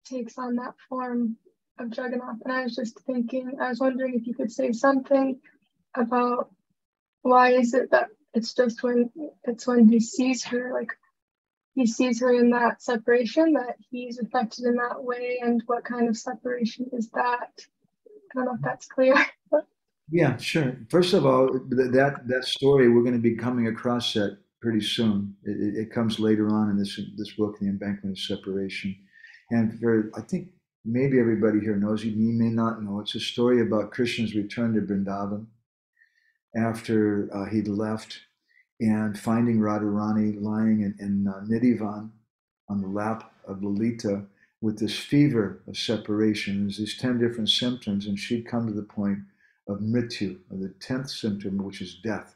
takes on that form of Jagannath. And I was just thinking, I was wondering if you could say something about why is it that it's just when it's when he sees her, like he sees her in that separation, that he's affected in that way, and what kind of separation is that? I don't know if that's clear. yeah, sure. First of all, that that story we're going to be coming across that pretty soon. It, it comes later on in this this book, The Embankment of Separation. And for, I think maybe everybody here knows, you may not know, it's a story about Krishna's return to Vrindavan after uh, he'd left and finding Radharani lying in, in uh, Nidhivan on the lap of Lalita with this fever of separation. There's these 10 different symptoms, and she'd come to the point of mrityu, or the 10th symptom, which is death.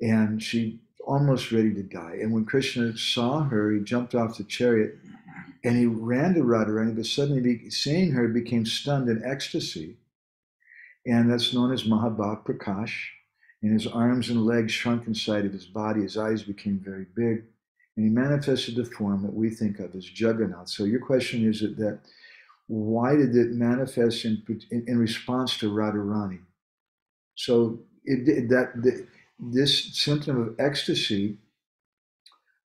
And she almost ready to die. And when Krishna saw her, he jumped off the chariot and he ran to Radharani, but suddenly seeing her became stunned in ecstasy. And that's known as Mahabhav Prakash. And his arms and legs shrunk inside of his body. His eyes became very big. And he manifested the form that we think of as Jagannath. So your question is that, why did it manifest in, in, in response to Radharani? So it, did that the, this symptom of ecstasy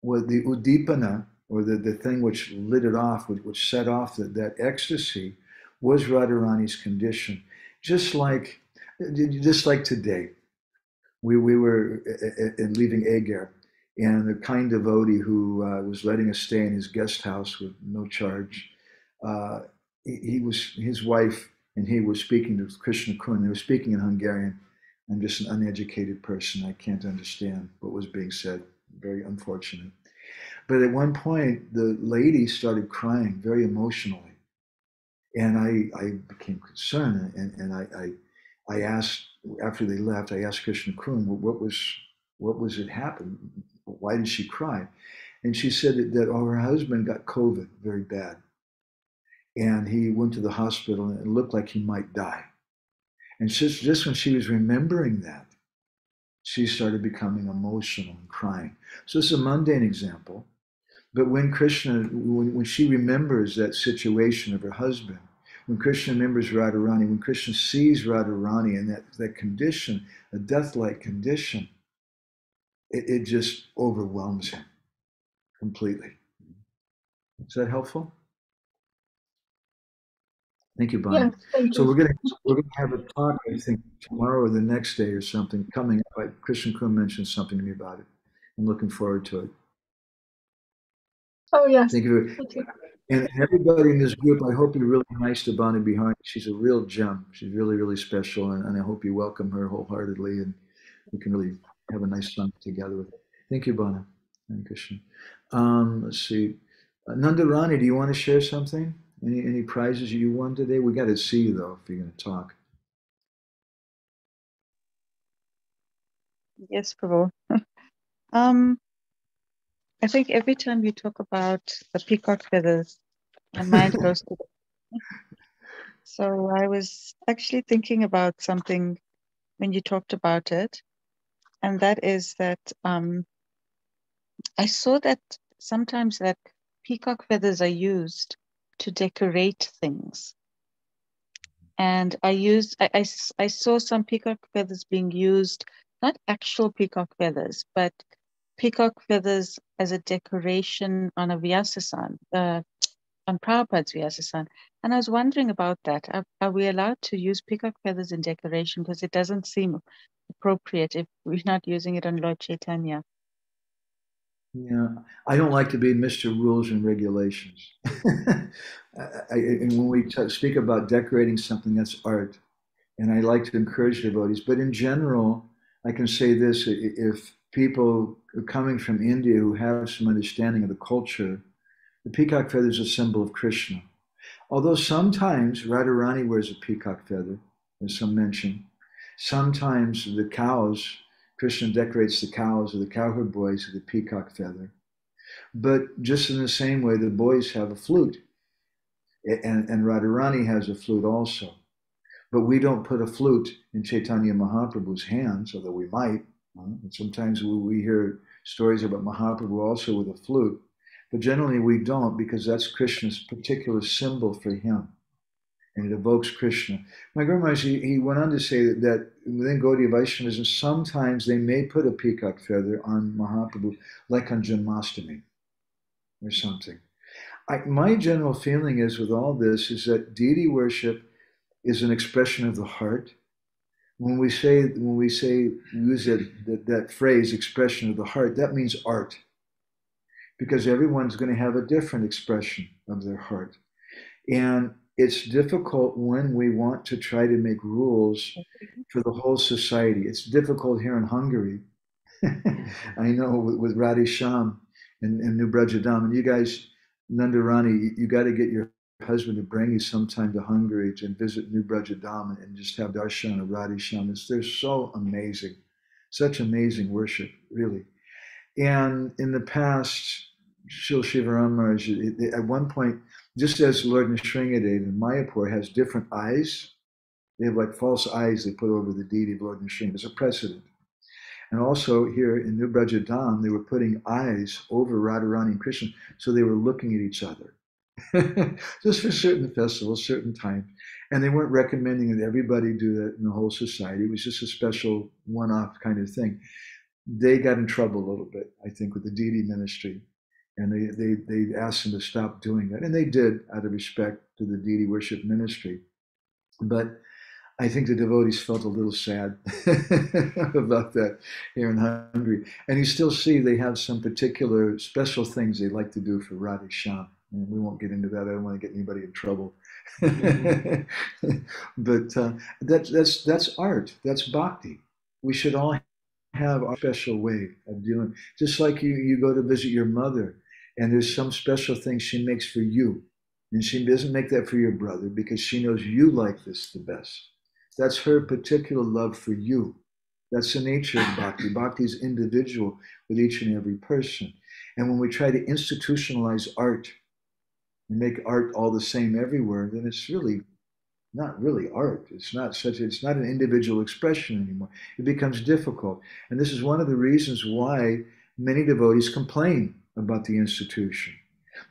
was the udipana, or the, the thing which lit it off, which, which set off the, that ecstasy, was Radharani's condition. Just like, just like today, we, we were in leaving Eger, and the kind devotee who uh, was letting us stay in his guest house with no charge, uh, he, he, was his wife and he was speaking to Krishna Kun. They were speaking in Hungarian. I'm just an uneducated person. I can't understand what was being said. Very unfortunate. But at one point, the lady started crying very emotionally. And I, I became concerned and, and I, I, I asked, after they left, I asked Krishna Kun, what was, what was it happen? Why did she cry? And she said that, that oh, her husband got COVID very bad. And he went to the hospital and it looked like he might die. And just, just when she was remembering that, she started becoming emotional and crying. So this is a mundane example. But when Krishna, when, when she remembers that situation of her husband, when Krishna remembers Radharani, when Krishna sees Radharani in that, that condition, a death-like condition, it, it just overwhelms him completely. Is that helpful? Thank you, Bonnie. Yes, thank So you. we're gonna we're gonna have a talk, I think, tomorrow or the next day or something coming up. I- Christian Kuhn mentioned something to me about it. I'm looking forward to it. Oh, yes. Thank you. Thank you. And everybody in this group, I hope you're really nice to Bonnie behind. She's a real gem. She's really, really special, and, and I hope you welcome her wholeheartedly, and we can really have a nice time together with her. Thank you, Bonnie. Thank you, Christian. Um, let's see. Uh, Nanda Rani, do you want to share something? Any any prizes you won today? We got to see you though if you're going to talk. Yes, Prabhu. um, I think every time you talk about the peacock feathers, my mind goes to. So I was actually thinking about something when you talked about it, and that is that um, I saw that sometimes that peacock feathers are used to decorate things. And I used, I I saw some peacock feathers being used, not actual peacock feathers, but peacock feathers as a decoration on a Vyasasan, uh, on Prabhupada's Vyasasan. And I was wondering about that. Are, are we allowed to use peacock feathers in decoration? Because it doesn't seem appropriate if we're not using it on Lord Chaitanya. Yeah, I don't like to be Mr. Rules and Regulations. I, and when we speak about decorating something, that's art. And I like to encourage devotees. But in general, I can say this if people coming from India who have some understanding of the culture, the peacock feather is a symbol of Krishna. Although sometimes Radharani wears a peacock feather, as some mention, sometimes the cows Krishna decorates the cows or the cowherd boys with a peacock feather. But just in the same way, the boys have a flute. And, and Radharani has a flute also. But we don't put a flute in Chaitanya Mahaprabhu's hands, although we might. And sometimes we hear stories about Mahaprabhu also with a flute. But generally we don't because that's Krishna's particular symbol for him. And it evokes Krishna. My Maharaj, he, he went on to say that, that within Gaudiya Vaishnavism, sometimes they may put a peacock feather on Mahaprabhu, like on Janmashtami or something. I, my general feeling is with all this is that deity worship is an expression of the heart. When we say when we say use it, that, that phrase expression of the heart, that means art. Because everyone's going to have a different expression of their heart. And it's difficult when we want to try to make rules for the whole society. It's difficult here in Hungary. I know with, with Radhe Sham and, and New Brajadam, and you guys, Nandarani, you, you got to get your husband to bring you sometime to Hungary to visit New Brajadam and, just have darshan of Radhe Sham. It's, they're so amazing, such amazing worship, really. And in the past, Shil Shivaram Maharaj, it- it- at one point, just as Lord Nrsingadev in Mayapur has different eyes, they have like false eyes they put over the deity of Lord Nrsingadev. There's a precedent. And also here in New Brajadam, they were putting eyes over Radharani and Krishna, so they were looking at each other. Just for certain festivals, certain times. And they weren't recommending that everybody do that in the whole society. It was just a special one-off kind of thing. They got in trouble a little bit, I think, with the deity ministry. And they, they, they asked them to stop doing that. And they did out of respect to the deity worship ministry. But I think the devotees felt a little sad about that here in Hungary. And you still see they have some particular special things they like to do for Radhe Sham. And we won't get into that. I don't want to get anybody in trouble. but uh, that's, that's, that's art. That's bhakti. We should all have a special way of doing Just like you, you go to visit your mother and there's some special thing she makes for you. And she doesn't make that for your brother because she knows you like this the best. That's her particular love for you. That's the nature of bhakti. Bhakti is individual with each and every person. And when we try to institutionalize art and make art all the same everywhere, then it's really not really art. It's not such. It's not an individual expression anymore. It becomes difficult, and this is one of the reasons why many devotees complain about the institution.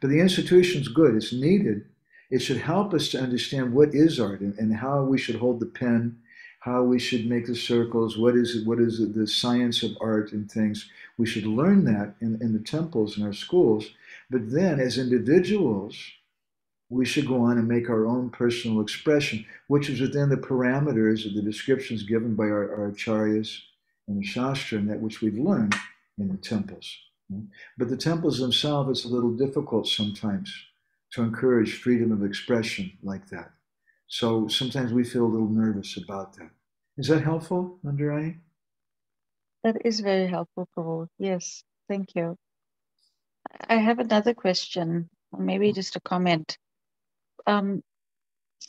But the institution's good, it's needed. It should help us to understand what is art and, and how we should hold the pen, how we should make the circles, what is it, what is it, the science of art and things. We should learn that in, in the temples in our schools. But then as individuals, we should go on and make our own personal expression, which is within the parameters of the descriptions given by our, our acharyas and the Shastra and that which we've learned in the temples. But the temples themselves, it's a little difficult sometimes to encourage freedom of expression like that. So sometimes we feel a little nervous about that. Is that helpful, Nandarani? That is very helpful, Prabhu. Yes, thank you. I have another question, maybe just a comment. Um,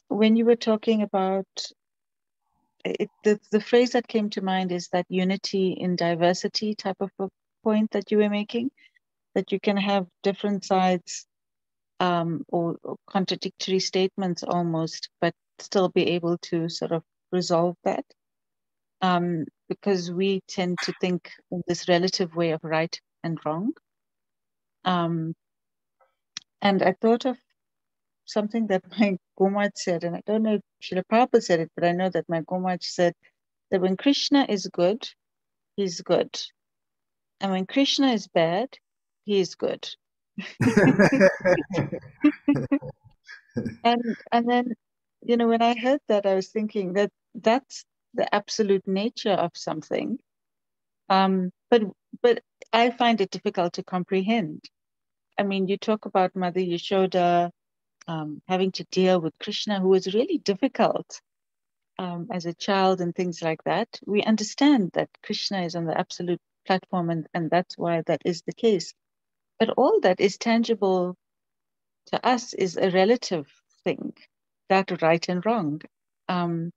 when you were talking about it, the, the phrase that came to mind is that unity in diversity type of point that you were making, that you can have different sides um, or, or contradictory statements almost, but still be able to sort of resolve that. Um, because we tend to think in this relative way of right and wrong. Um, and I thought of something that my Gomaj said, and I don't know if Srila Prabhupada said it, but I know that my Gomaj said that when Krishna is good, he's good. And when Krishna is bad, he is good. and and then you know when I heard that I was thinking that that's the absolute nature of something. Um, but but I find it difficult to comprehend. I mean, you talk about Mother Yashoda um, having to deal with Krishna, who was really difficult um, as a child and things like that. We understand that Krishna is on the absolute platform, and, and that's why that is the case. But all that is tangible to us is a relative thing, that right and wrong. Um,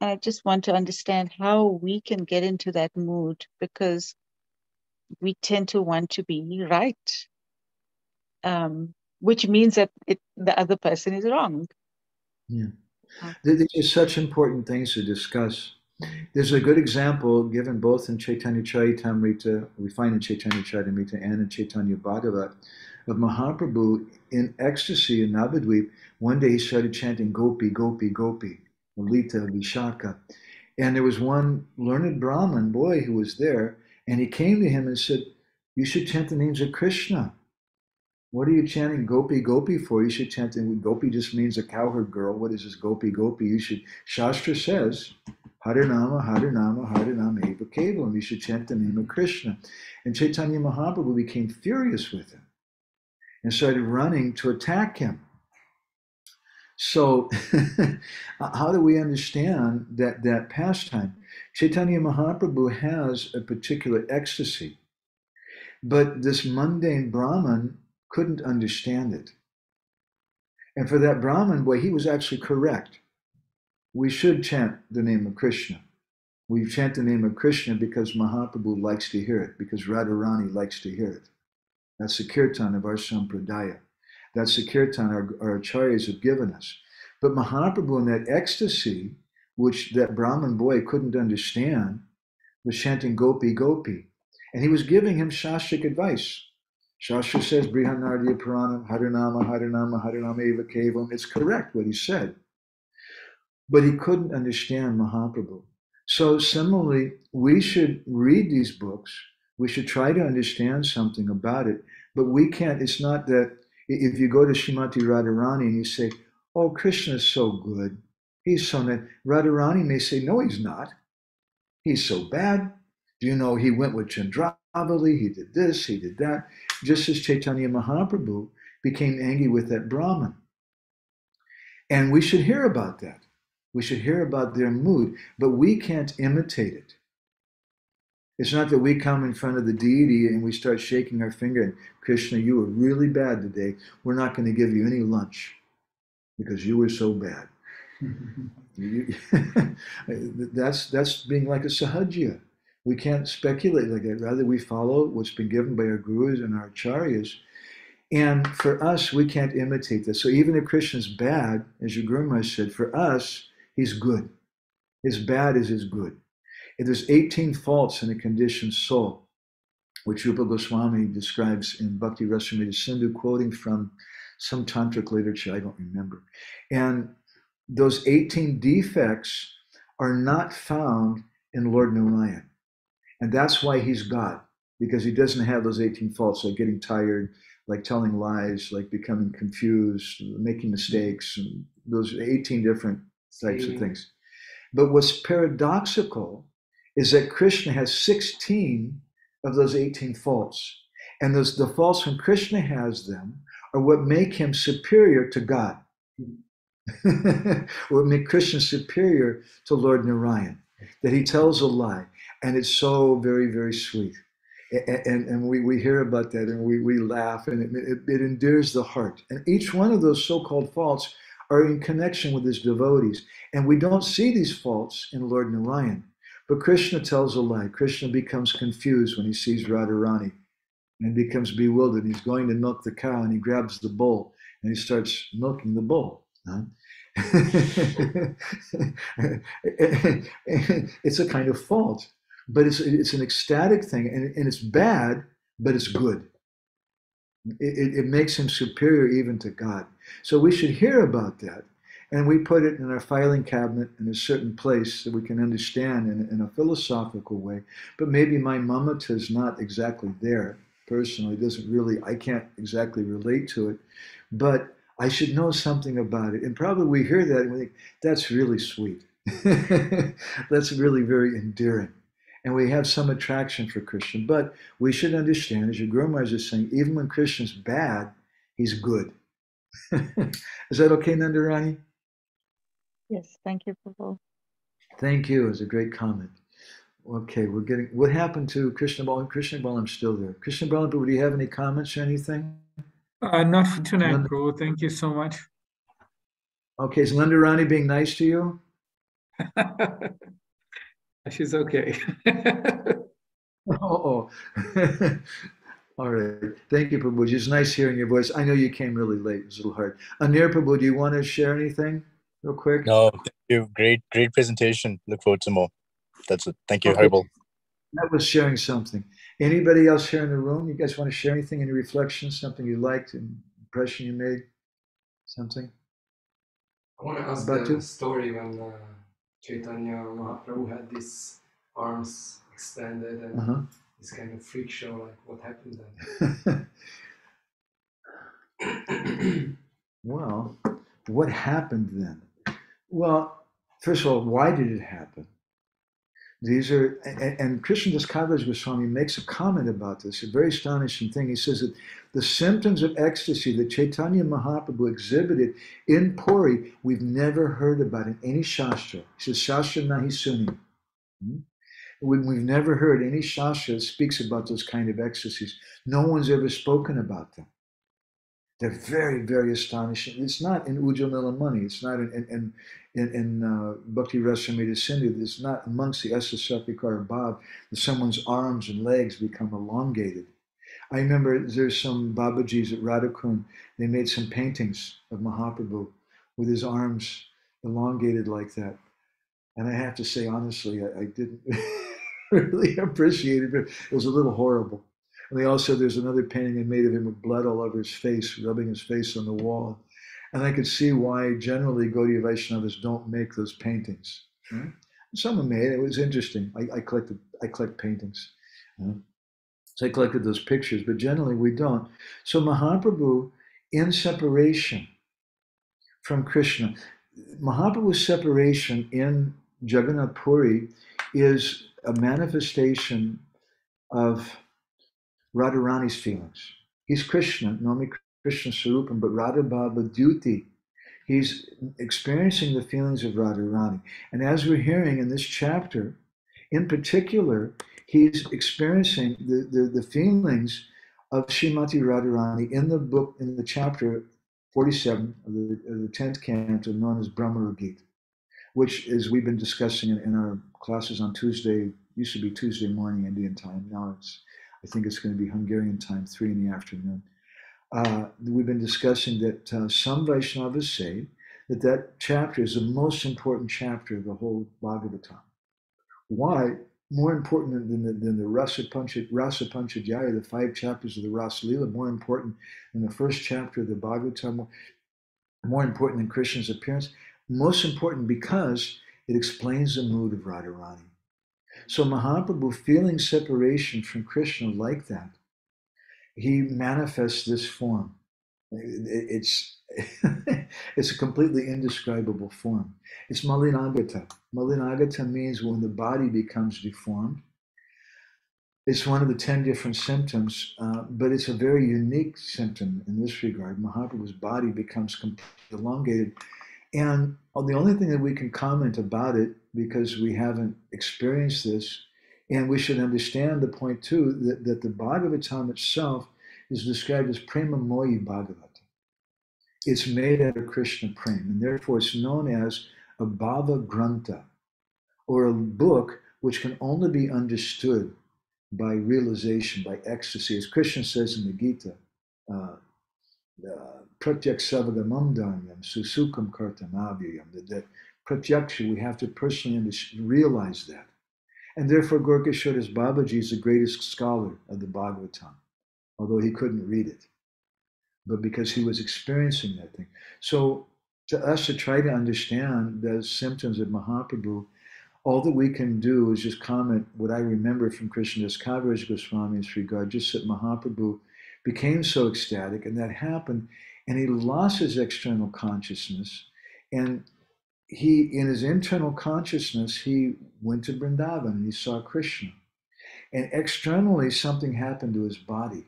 and I just want to understand how we can get into that mood because we tend to want to be right. Um, which means that it, the other person is wrong. Yeah. These are such important things to discuss. There's a good example given both in Chaitanya Charitamrita, we find in Chaitanya Charitamrita and in Chaitanya Bhagavat, of Mahaprabhu in ecstasy in Navadvip. One day he started chanting Gopi, Gopi, Gopi, Lalita, Vishaka. And there was one learned Brahmin boy who was there, and he came to him and said, You should chant the names of Krishna. What are you chanting Gopi Gopi for? You should chant, and Gopi just means a cowherd girl. What is this Gopi Gopi? You should, Shastra says, Harinama, Harinama, Harinama Eva Kevalam. You should chant the name of Krishna. And Chaitanya Mahaprabhu became furious with him and started running to attack him. So, how do we understand that, that pastime? Chaitanya Mahaprabhu has a particular ecstasy, but this mundane Brahman couldn't understand it. And for that Brahmin boy, he was actually correct. We should chant the name of Krishna. We chant the name of Krishna because Mahaprabhu likes to hear it, because Radharani likes to hear it. That's the kirtan of our sampradaya. That's the kirtan our, our acharyas have given us. But Mahaprabhu in that ecstasy, which that Brahmin boy couldn't understand, was chanting Gopi Gopi. And he was giving him shastric advice. Shastra says, Brihannaradiya Puranam, Harinama, Harinama, Harinama Eva Kevam. It's correct what he said. But he couldn't understand Mahaprabhu. So similarly, we should read these books. We should try to understand something about it. But we can't, it's not that if you go to Shrimati Radharani and you say, Oh, Krishna is so good. He's so nice. Radharani may say, No, he's not. He's so bad. Do you know he went with Chandravali? He did this, he did that just as Chaitanya Mahaprabhu became angry with that Brahman. And we should hear about that. We should hear about their mood, but we can't imitate it. It's not that we come in front of the deity and we start shaking our finger and Krishna, you were really bad today. We're not going to give you any lunch because you were so bad. that's that's being like a sahajya. We can't speculate like that. Rather, we follow what's been given by our gurus and our acharyas. And for us, we can't imitate this. So even if Krishna's bad, as your Guru Maharaj said, for us, he's good. His bad is his good. There's 18 faults in a conditioned soul, which Rupa Goswami describes in Bhakti Rasamrita Sindhu, quoting from some tantric literature, I don't remember. And those 18 defects are not found in Lord Narayan. And that's why he's God, because he doesn't have those 18 faults, like getting tired, like telling lies, like becoming confused, making mistakes, and those 18 different types of things. But what's paradoxical is that Krishna has 16 of those 18 faults. And those, the faults when Krishna has them are what make him superior to God. what make Krishna superior to Lord Narayan. That he tells a lie. And it's so very, very sweet. And, and, and we, we hear about that and we, we laugh and it, it, it endears the heart. And each one of those so called faults are in connection with his devotees. And we don't see these faults in Lord Narayan. But Krishna tells a lie. Krishna becomes confused when he sees Radharani and becomes bewildered. He's going to milk the cow and he grabs the bull and he starts milking the bull. Huh? it's a kind of fault, but it's, it's an ecstatic thing and, and it's bad, but it's good. It, it, makes him superior even to God. So we should hear about that and we put it in our filing cabinet in a certain place that we can understand in, in a philosophical way. But maybe my mamata is not exactly there personally. It doesn't really, I can't exactly relate to it. But I should know something about it. And probably we hear that and we think, that's really sweet. that's really very endearing. And we have some attraction for Krishna. But we should understand, as your Guru Maharaj is saying, even when Krishna's bad, he's good. is that okay, Nandarani? Yes, thank you, Prabhu. Thank you. It was a great comment. Okay, we're getting. What happened to Krishna Balam? Krishna Balam still there. Krishna Balam, do you have any comments or anything? Uh, not for tonight, Nand- Prabhu. Thank you so much. Okay, is Linda Nandarani being nice to you? She's okay. oh. All right. Thank you, Prabhu. It's nice hearing your voice. I know you came really late. It was a little hard. Anir Prabhu, do you want to share anything? real quick? No, thank you. Great, great presentation. Look forward to more. That's it. Thank you, okay. Haribol. That was sharing something. Anybody else here in the room? You guys want to share anything, any reflections, something you liked, an impression you made, something? I want to ask About the story when uh, Chaitanya Mahaprabhu had these arms extended and uh-huh. this kind of freak show. Like, what happened then? well, what happened then? Well, first of all, why did it happen? These are, and, and Krishna Das Kaviraj Goswami makes a comment about this, a very astonishing thing. He says that the symptoms of ecstasy that Chaitanya Mahaprabhu exhibited in Puri, we've never heard about in any Shastra. He says, Shastra Nahi Suni. Hmm? We've never heard any Shastra speaks about those kind of ecstasies. No one's ever spoken about them. They're very, very astonishing. It's not in Ujjwal money. It's not in, in, in, in uh, Bhakti Rasamrita Sindhu. It's not amongst the Asasapikar Bhav that someone's arms and legs become elongated. I remember there's some Babajis at Radhakund. They made some paintings of Mahaprabhu with his arms elongated like that. And I have to say, honestly, I, I didn't really appreciate it. It was a little horrible. And they also, there's another painting they made of him with blood all over his face, rubbing his face on the wall. And I could see why generally Gaudiya Vaishnavas don't make those paintings. Hmm? Right? Someone made it. It was interesting. I, I collected, I collect paintings. So I collected those pictures, but generally we don't. So Mahaprabhu, in separation from Krishna, Mahaprabhu's separation in Jagannath Puri is a manifestation of Radharani's feelings. He's Krishna, Nami Krishna Sarupam, but Radha Bhava Dyuti. He's experiencing the feelings of Radharani. And as we're hearing in this chapter, in particular, he's experiencing the, the, the feelings of Srimati Radharani in the book, in the chapter 47 of the, of the 10th canto known as Bhramara Gita, which is we've been discussing in, in our classes on Tuesday, used to be Tuesday morning Indian time, now it's I think it's going to be Hungarian time, three in the afternoon. Uh, we've been discussing that uh, some Vaishnavas say that that chapter is the most important chapter of the whole Bhagavatam. Why? more important than the, than the Rasa, Pancha, Rasa the five chapters of the Rasa Lila, more important than the first chapter of the Bhagavatam, more important than Krishna's appearance, most important because it explains the mood of Radharani. So Mahaprabhu, feeling separation from Krishna like that, he manifests this form. It's it's a completely indescribable form. It's malinangata. Malinangata means when the body becomes deformed. It's one of the 10 different symptoms, uh, but it's a very unique symptom in this regard. Mahaprabhu's body becomes completely elongated. And the only thing that we can comment about it, because we haven't experienced this, and we should understand the point too, that, that the Bhagavatam itself is described as Prema Moyi Bhagavata it's made out of Krishna Prem, and therefore it's known as a Bhava Grantha, or a book which can only be understood by realization, by ecstasy. As Krishna says in the Gita, uh, uh, Savagamam Dharmyam, Susukam Kartamavyam, that, that Pratyaksha, we have to personally realize that. And therefore, Gaurakishora Das Babaji is the greatest scholar of the Bhagavatam, although he couldn't read it but because he was experiencing that thing. So to us to try to understand the symptoms of Mahaprabhu, all that we can do is just comment what I remember from Krishnadas Kaviraj Goswami's regard, just that Mahaprabhu became so ecstatic, and that happened, and he lost his external consciousness, and he, in his internal consciousness, he went to Vrindavan and he saw Krishna. And externally, something happened to his body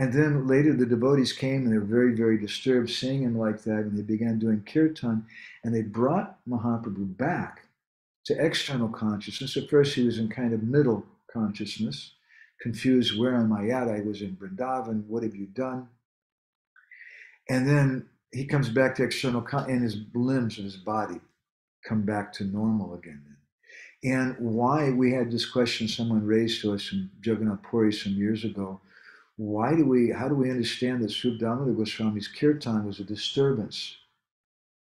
and then later the devotees came and they were very, very disturbed seeing him like that. And they began doing kirtan and they brought Mahaprabhu back to external consciousness. At first, he was in kind of middle consciousness, confused where am I at? I was in Vrindavan. What have you done? And then he comes back to external, and his limbs of his body come back to normal again. And why we had this question someone raised to us from Jagannath Puri some years ago why do we, how do we understand that Damodar Goswami's kirtan was a disturbance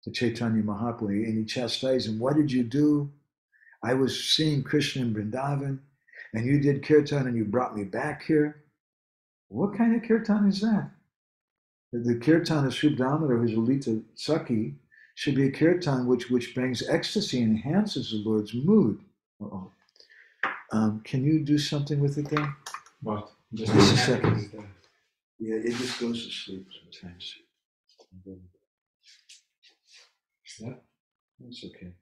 to Chaitanya Mahaprabhu? And he chastised him, what did you do? I was seeing Krishna in Vrindavan, and you did kirtan and you brought me back here. What kind of kirtan is that? The kirtan of Damodar, who's Lalita Sakhi, should be a kirtan which, which brings ecstasy and enhances the Lord's mood. Uh-oh. Um, can you do something with it then? What? Just a second. Yeah, it just goes to sleep sometimes. that? That's okay.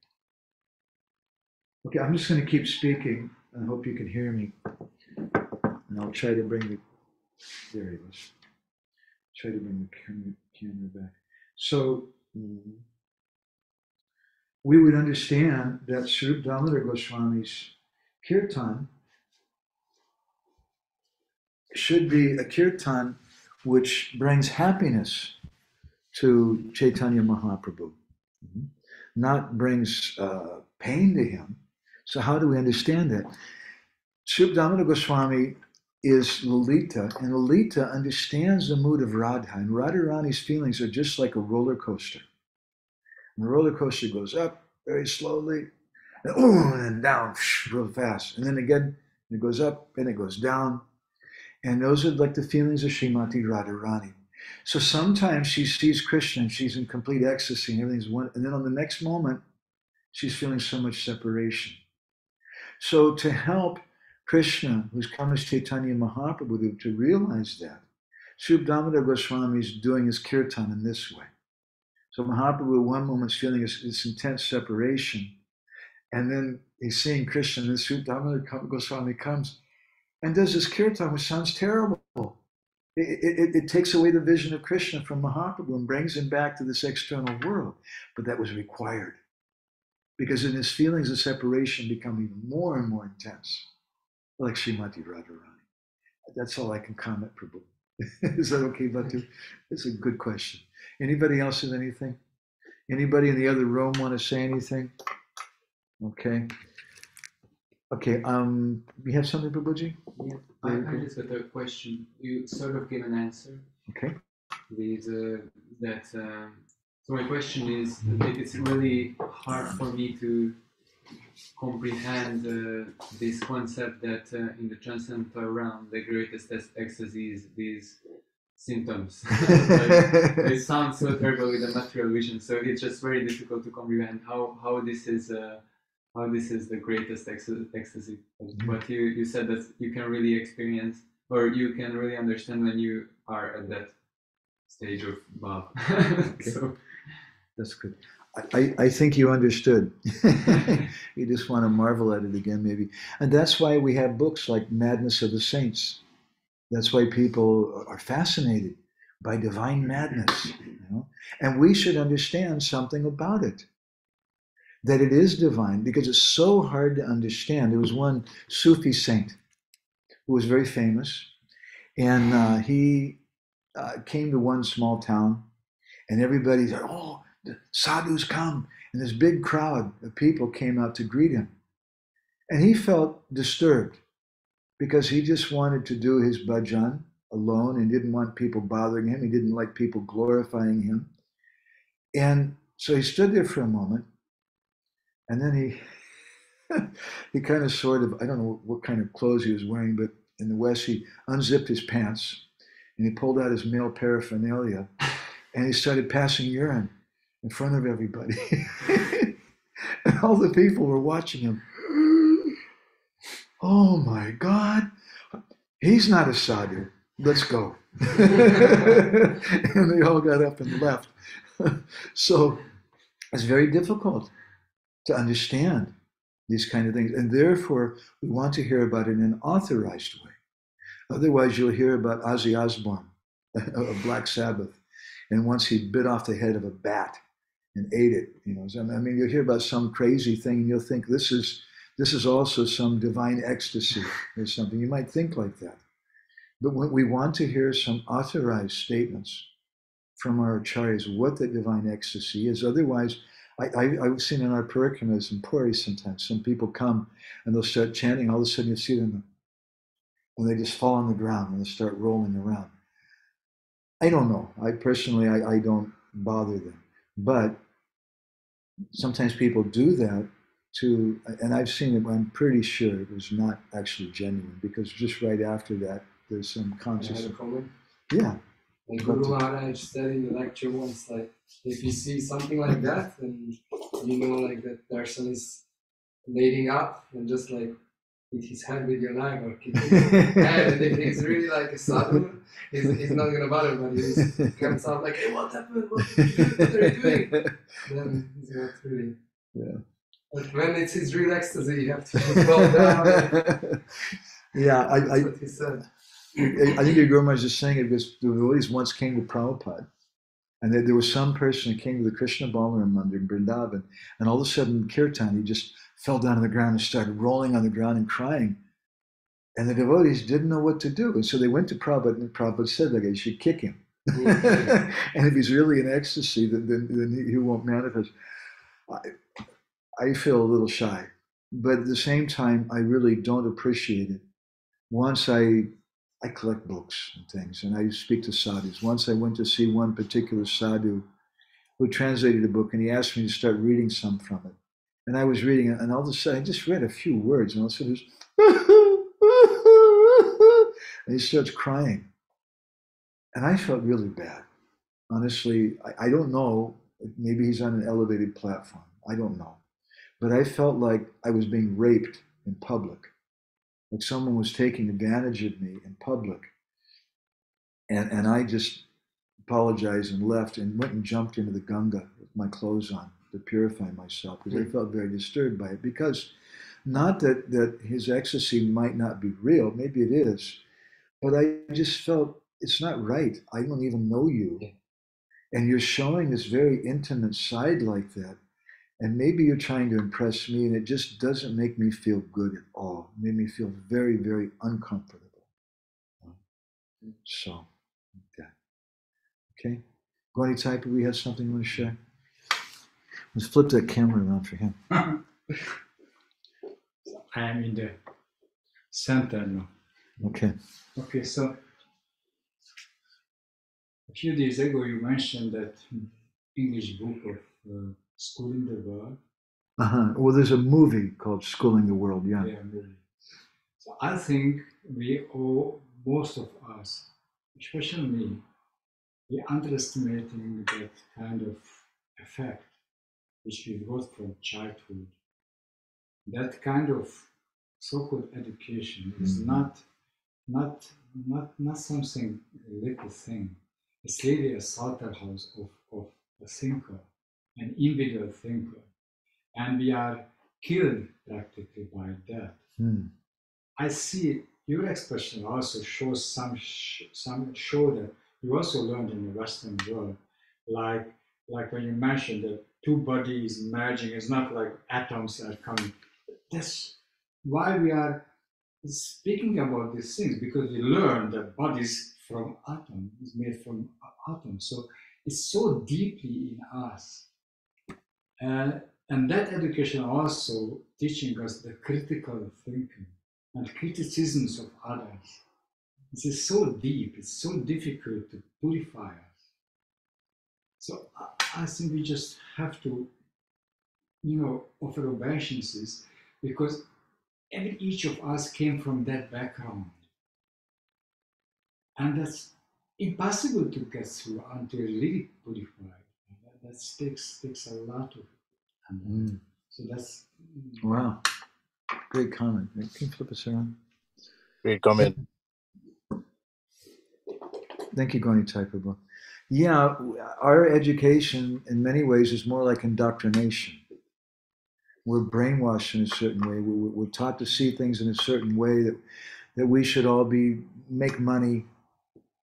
Okay, I'm just going to keep speaking. I hope you can hear me. And I'll try to bring the. There he. Try to bring the camera, camera back. So mm, we would understand that Swarup Damodar Goswami's kirtan should be a kirtan which brings happiness to Chaitanya Mahaprabhu, mm-hmm. not brings uh, pain to him. So, how do we understand that? Damodar Goswami is Lalita, and Lalita understands the mood of Radha, and Radharani's feelings are just like a roller coaster. And the roller coaster goes up very slowly, and, and down real fast, and then again it goes up and it goes down, and those are like the feelings of Srimati Radharani. So sometimes she sees Krishna and she's in complete ecstasy and everything's one, and then on the next moment, she's feeling so much separation. So to help Krishna, who's come as Chaitanya Mahaprabhu, to, realize that, Sri Damodar Goswami is doing his kirtan in this way. So Mahaprabhu, one moment, is feeling this, this, intense separation, and then he's seeing Krishna, and then Sri Damodar Goswami comes and does this kirtan, which sounds terrible. It, it, it, takes away the vision of Krishna from Mahaprabhu and brings him back to this external world. But that was required because in his feelings of separation become even more and more intense, like Srimati Radharani. That's all I can comment, Prabhu. Is that okay, Batu? It's a good question. Anybody else have anything? Anybody in the other room want to say anything? Okay. Okay, um, we have something, Prabhuji? Yeah, I, I just got a question. You sort of gave an answer. Okay. With, uh, that, um, so my question is, if it's really hard for me to comprehend uh, this concept that uh, in the transcendental realm, the greatest ecstasy is these symptoms. like, they sound so terrible with the material vision, so it's just very difficult to comprehend how, how this is uh, how this is the greatest ecstasy. But you, you said that you can really experience or you can really understand when you are at that stage of bhav. so That's good. I, I, think you understood. you just want to marvel at it again, maybe. And that's why we have books like Madness of the Saints. That's why people are fascinated by divine madness. You know? And we should understand something about it. That it is divine because it's so hard to understand. There was one Sufi saint who was very famous, and uh, he uh, came to one small town, and everybody said, Oh, the sadhu's come. And this big crowd of people came out to greet him. And he felt disturbed because he just wanted to do his bhajan alone and didn't want people bothering him. He didn't like people glorifying him. And so he stood there for a moment. And then he he kind of sort of, I don't know what kind of clothes he was wearing, but in the West, he unzipped his pants and he pulled out his male paraphernalia and he started passing urine in front of everybody. and all the people were watching him. Oh my God, he's not a sadhu. Let's go. and they all got up and left. so it's very difficult to understand these kind of things. And therefore, we want to hear about it in an authorized way. Otherwise, you'll hear about Ozzy Osbourne of Black Sabbath. And once he bit off the head of a bat and ate it, you know, so, I mean, you'll hear about some crazy thing and you'll think this is this is also some divine ecstasy or something. You might think like that. But when we want to hear some authorized statements from our acharyas what the divine ecstasy is. Otherwise, I, I, I've seen in our parikramas and Puri sometimes, some people come and they'll start chanting, all of a sudden you see them and they just fall on the ground and they start rolling around. I don't know. I personally, I, I don't bother them. But sometimes people do that to, and I've seen it, I'm pretty sure it was not actually genuine because just right after that, there's some conscious. Yeah. Like Guru Maharaj said in the lecture once, like if you see something like that, then you know like that person is mating up and just like hit his head with your knife or kick his head. And if he's really like a sadhu, he's, he's not gonna bother, but he comes out like, hey, what happened? What, what are you doing? Then he's not really. Yeah. But when it's his real ecstasy, you have to fall down. yeah, I, I, what he said. I think Guru Maharaj was just saying it because the devotees once came to Prabhupada, and there, was some person who came to the Krishna Balaram Mandir in Vrindavan, and all of a sudden, Kirtan, he just fell down on the ground and started rolling on the ground and crying. And the devotees didn't know what to do. And so they went to Prabhupada, and Prabhupada said, like, you should kick him. Mm-hmm. and if he's really in ecstasy, then, then, then he- he won't manifest. I, I feel a little shy, but at the same time, I really don't appreciate it. Once I I collect books and things, and I speak to sadhus. Once I went to see one particular sadhu who translated a book, and he asked me to start reading some from it. And I was reading and all of a sudden, I just read a few words, and all of a sudden, and he starts crying. And I felt really bad. Honestly, I, I don't know. Maybe he's on an elevated platform. I don't know. But I felt like I was being raped in public like someone was taking advantage of me in public. And, and I just apologized and left and went and jumped into the Ganga with my clothes on to purify myself because I hmm. felt very disturbed by it. Because not that, that his ecstasy might not be real, maybe it is, but I just felt it's not right. I don't even know you. And you're showing this very intimate side like that. And maybe you're trying to impress me, and it just doesn't make me feel good at all. It made me feel very, very uncomfortable. Hmm. So, like that. Okay. Gwani Taipa, we have something you want to share? Let's flip that camera around for him. I am in the center now. Okay. Okay, so a few days ago you mentioned that English book of uh, Schooling the World. Uh-huh. Well, there's a movie called Schooling the World. Yeah. Yeah, really. So I think we all, most of us, especially me, we're underestimating that kind of effect which we got from childhood. That kind of so-called education is Mhm. not not not not something a little thing. It's really a slaughterhouse of, of a thinker, an individual thinker. And we are killed practically by that. Hmm. I see your expression also shows some sh- some show that you also learned in the Western world, like like when you mentioned that two bodies merging, it's not like atoms are coming. That's why we are speaking about these things because we learn that bodies from atom is made from a- atoms. So it's so deeply in us. Uh, and that education also teaching us the critical thinking and criticisms of others. This is so deep, it's so difficult to purify us. So I, I think we just have to, you know, offer obeisances because every each of us came from that background. And that's impossible to get through until really purified. That, that takes, takes a lot of and Mm. so that's Wow. Great comment. Can you flip us around? Great comment. Thank you, Goni Taipabu. Yeah, our education in many ways is more like indoctrination. We're brainwashed in a certain way. We- we- We're taught to see things in a certain way that, that we should all be make money.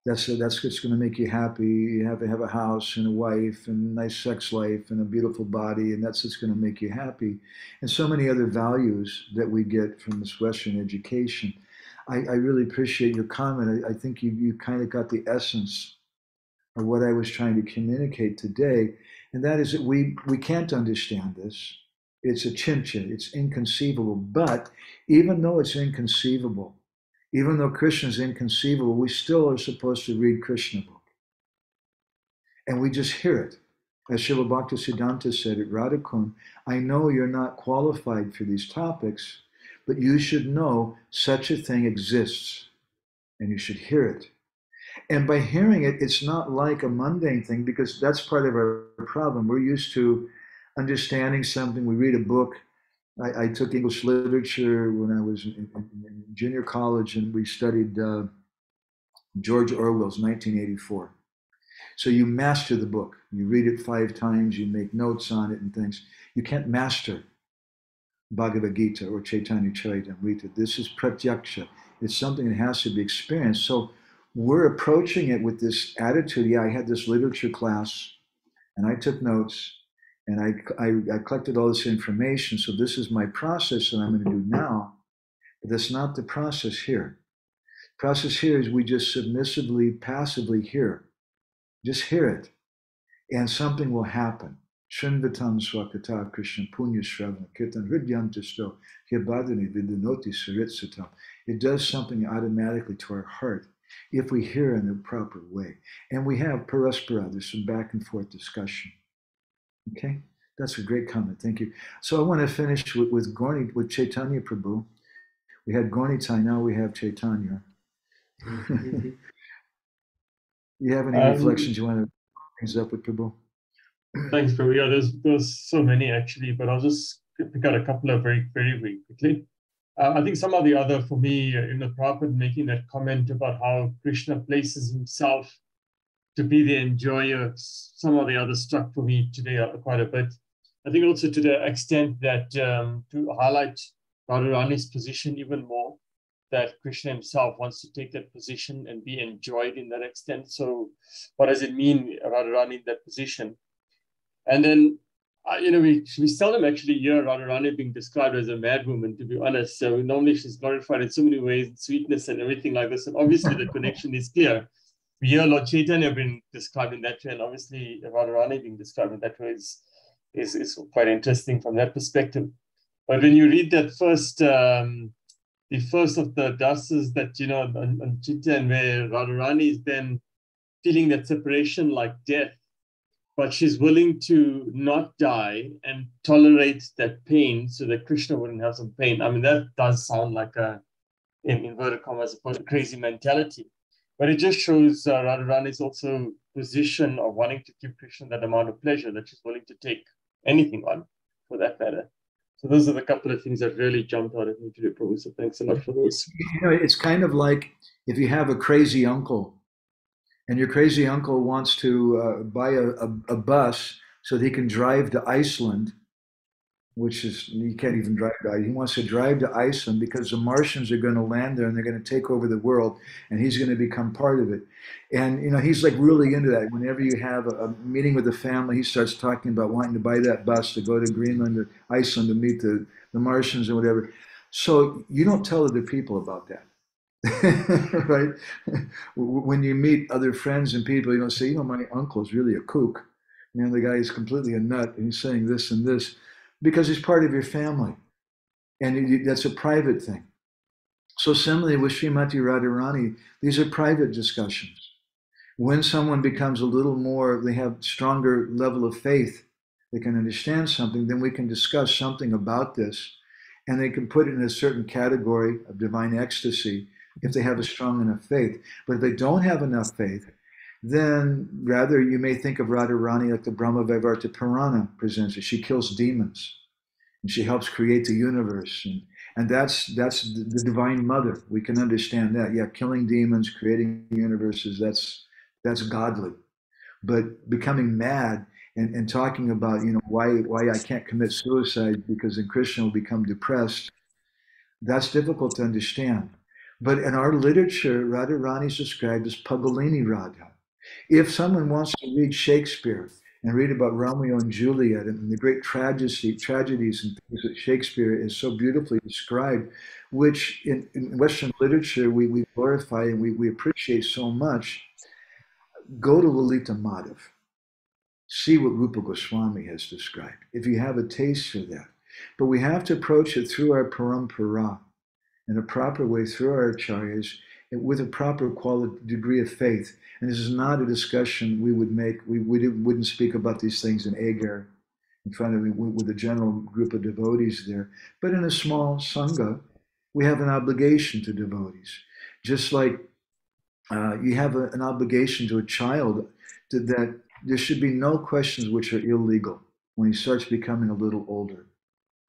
That's that's what's going to make you happy. You have to have a house and a wife and a nice sex life and a beautiful body, and that's what's going to make you happy. And so many other values that we get from this Western education. I, I really appreciate your comment. I, I think you, you kind of got the essence of what I was trying to communicate today, and that is that we we can't understand this. It's achintya. It's inconceivable. But even though it's inconceivable, even though Krishna is inconceivable, we still are supposed to read Krishna book, and we just hear it. As Srila Bhakti Siddhanta said at Radhakund, I know you're not qualified for these topics, but you should know such a thing exists, and you should hear it. And by hearing it, it's not like a mundane thing because that's part of our problem. We're used to understanding something. We read a book. I, I took English literature when I was in, in, junior college, and we studied uh, George Orwell's 1984. So you master the book. You read it five times. You make notes on it and things. You can't master Bhagavad Gita or Chaitanya Charitamrita. This is pratyaksha. It's something that has to be experienced. So we're approaching it with this attitude. Yeah, I had this literature class, and I took notes, and I, I, I collected all this information. So this is my process that I'm going to do now. But that's not the process here. Process here is we just submissively, passively hear. Just hear it, and something will happen. Srinvatam swakata Krishna punya shravana kirtan hridyantisto hibadani vidhunoti saritsatam. It does something automatically to our heart if we hear in the proper way. And we have paraspara, there's some back and forth discussion. Okay, that's a great comment. Thank you. So I want to finish with, with Gorni, with Chaitanya Prabhu. We had Gorni Tai, now we have Chaitanya. you have any Um, reflections you want to things up with Prabhu? Thanks, Prabhu. Yeah, there's there's so many actually, but I'll just pick out a couple of very very very quickly. Uh, I think some of the other for me, in the Prabhupada making that comment about how Krishna places himself to be the enjoyer. Some of the others struck for me today uh, quite a bit. I think also to the extent that um, to highlight Radharani's position even more, that Krishna himself wants to take that position and be enjoyed in that extent. So, what does it mean, Radharani, in that position? And then, uh, you know, we, we seldom actually hear Radharani being described as a mad woman, to be honest. So normally she's glorified in so many ways, sweetness and everything like this. And obviously the connection is clear. We hear Lord Chaitanya being described in that way, and obviously Radharani being described in that way is, is, is quite interesting from that perspective. But when you read that first, um, the first of the dasas that, you know, on, on and where Radharani is then feeling that separation like death, but she's willing to not die and tolerate that pain so that Krishna wouldn't have some pain. I mean, that does sound like a, in inverted commas, a crazy mentality. But it just shows uh, Radharani's also position of wanting to give Krishna that amount of pleasure that she's willing to take anything on for that matter. So those are the couple of things that really jumped out at me today, Prabhu. So thanks a lot for those. You know, it's kind of like if you have a crazy uncle and your crazy uncle wants to uh, buy a, a, a, bus so that he can drive to Iceland, which is, he can't even drive to He wants to drive to Iceland because the Martians are going to land there and they're going to take over the world and he's going to become part of it. And, you know, he's like really into that. Whenever you have a, a meeting with the family, he starts talking about wanting to buy that bus to go to Greenland or Iceland to meet the, the Martians or whatever. So you don't tell other people about that. right? when you meet other friends and people, you don't say, you know, my uncle's really a kook. You know, the guy is completely a nut and he's saying this and this because he's part of your family. And that's a private thing. So similarly with Srimati Radharani, these are private discussions. When someone becomes a little more, they have stronger level of faith, they can understand something, then we can discuss something about this and they can put it in a certain category of divine ecstasy if they have a strong enough faith. But if they don't have enough faith, then rather you may think of Radharani like the Brahma Vaivarta Purana presents it. She kills demons and she helps create the universe. And, and that's that's the, the divine mother. We can understand that. Yeah, killing demons, creating universes, that's that's godly. But becoming mad and, and talking about, you know, why why I can't commit suicide because then Krishna will become depressed, that's difficult to understand. But in our literature, Radharani is described as Pagalini Radha. If someone wants to read Shakespeare and read about Romeo and Juliet and the great tragedy, tragedies and things that Shakespeare is so beautifully described, which in, in Western literature we, we glorify and we, we appreciate so much, go to Lalita Madhav. See what Rupa Goswami has described, if you have a taste for that. But we have to approach it through our parampara in a proper way through our acharyas with a proper quality degree of faith. And this is not a discussion we would make. We, we wouldn't speak about these things in Eger in front of with a general group of devotees there. But in a small sangha, we have an obligation to devotees. Just like uh, you have a, an obligation to a child to, that there should be no questions which are illegal when he starts becoming a little older.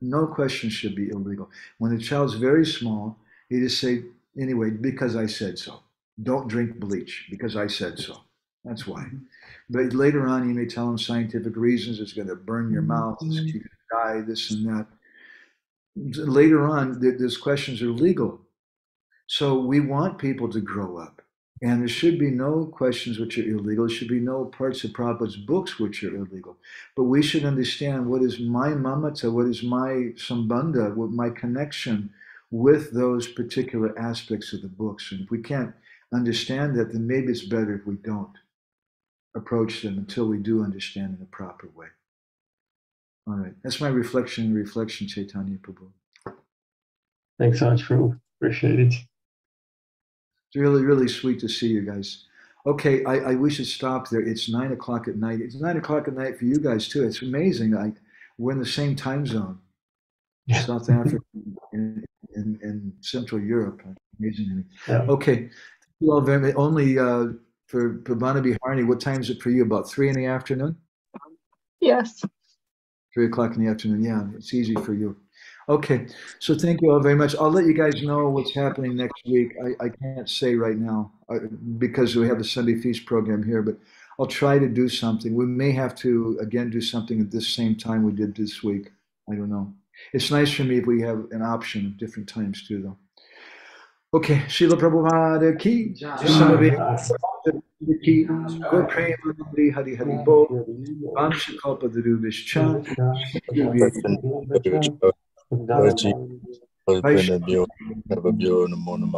No question should be illegal. When the child's very small, you just say, anyway, because I said so. Don't drink bleach because I said so. That's why. Mm-hmm. But later on, you may tell them scientific reasons. It's going to burn your mouth. It's going to die, this and that. Later on, those questions are legal. So we want people to grow up. And there should be no questions which are illegal. There should be no parts of Prabhupada's books which are illegal. But we should understand what is my mamata, what is my sambandha, what my connection with those particular aspects of the books. And if we can't understand that, then maybe it's better if we don't approach them until we do understand in a proper way. All right. That's my reflection, reflection, Chaitanya Prabhu. Thanks so much, Prabhu. Appreciate it. It's really, really sweet to see you guys. Okay, I, I we should stop there. It's nine o'clock at night. It's nine o'clock at night for you guys too. It's amazing. I we're in the same time zone. Yeah. South Africa and, and, and, Central Europe. Amazing. Yeah. Okay. Well, very, only uh, for Prabhana Biharni, what time is it for you? About three in the afternoon? Yes. Three o'clock in the afternoon. Yeah, it's easy for you. Okay, so thank you all very much. I'll let you guys know what's happening next week. I, I can't say right now uh, because we have a Sunday feast program here, but I'll try to do something. We may have to again do something at this same time we did this week. I don't know. It's nice for me if we have an option of different times too, though. Okay, Srila Prabhupada ki, ki, Go Premanandi Hari Hari Bo, Vansha Kalpa Darubishcha, Vai,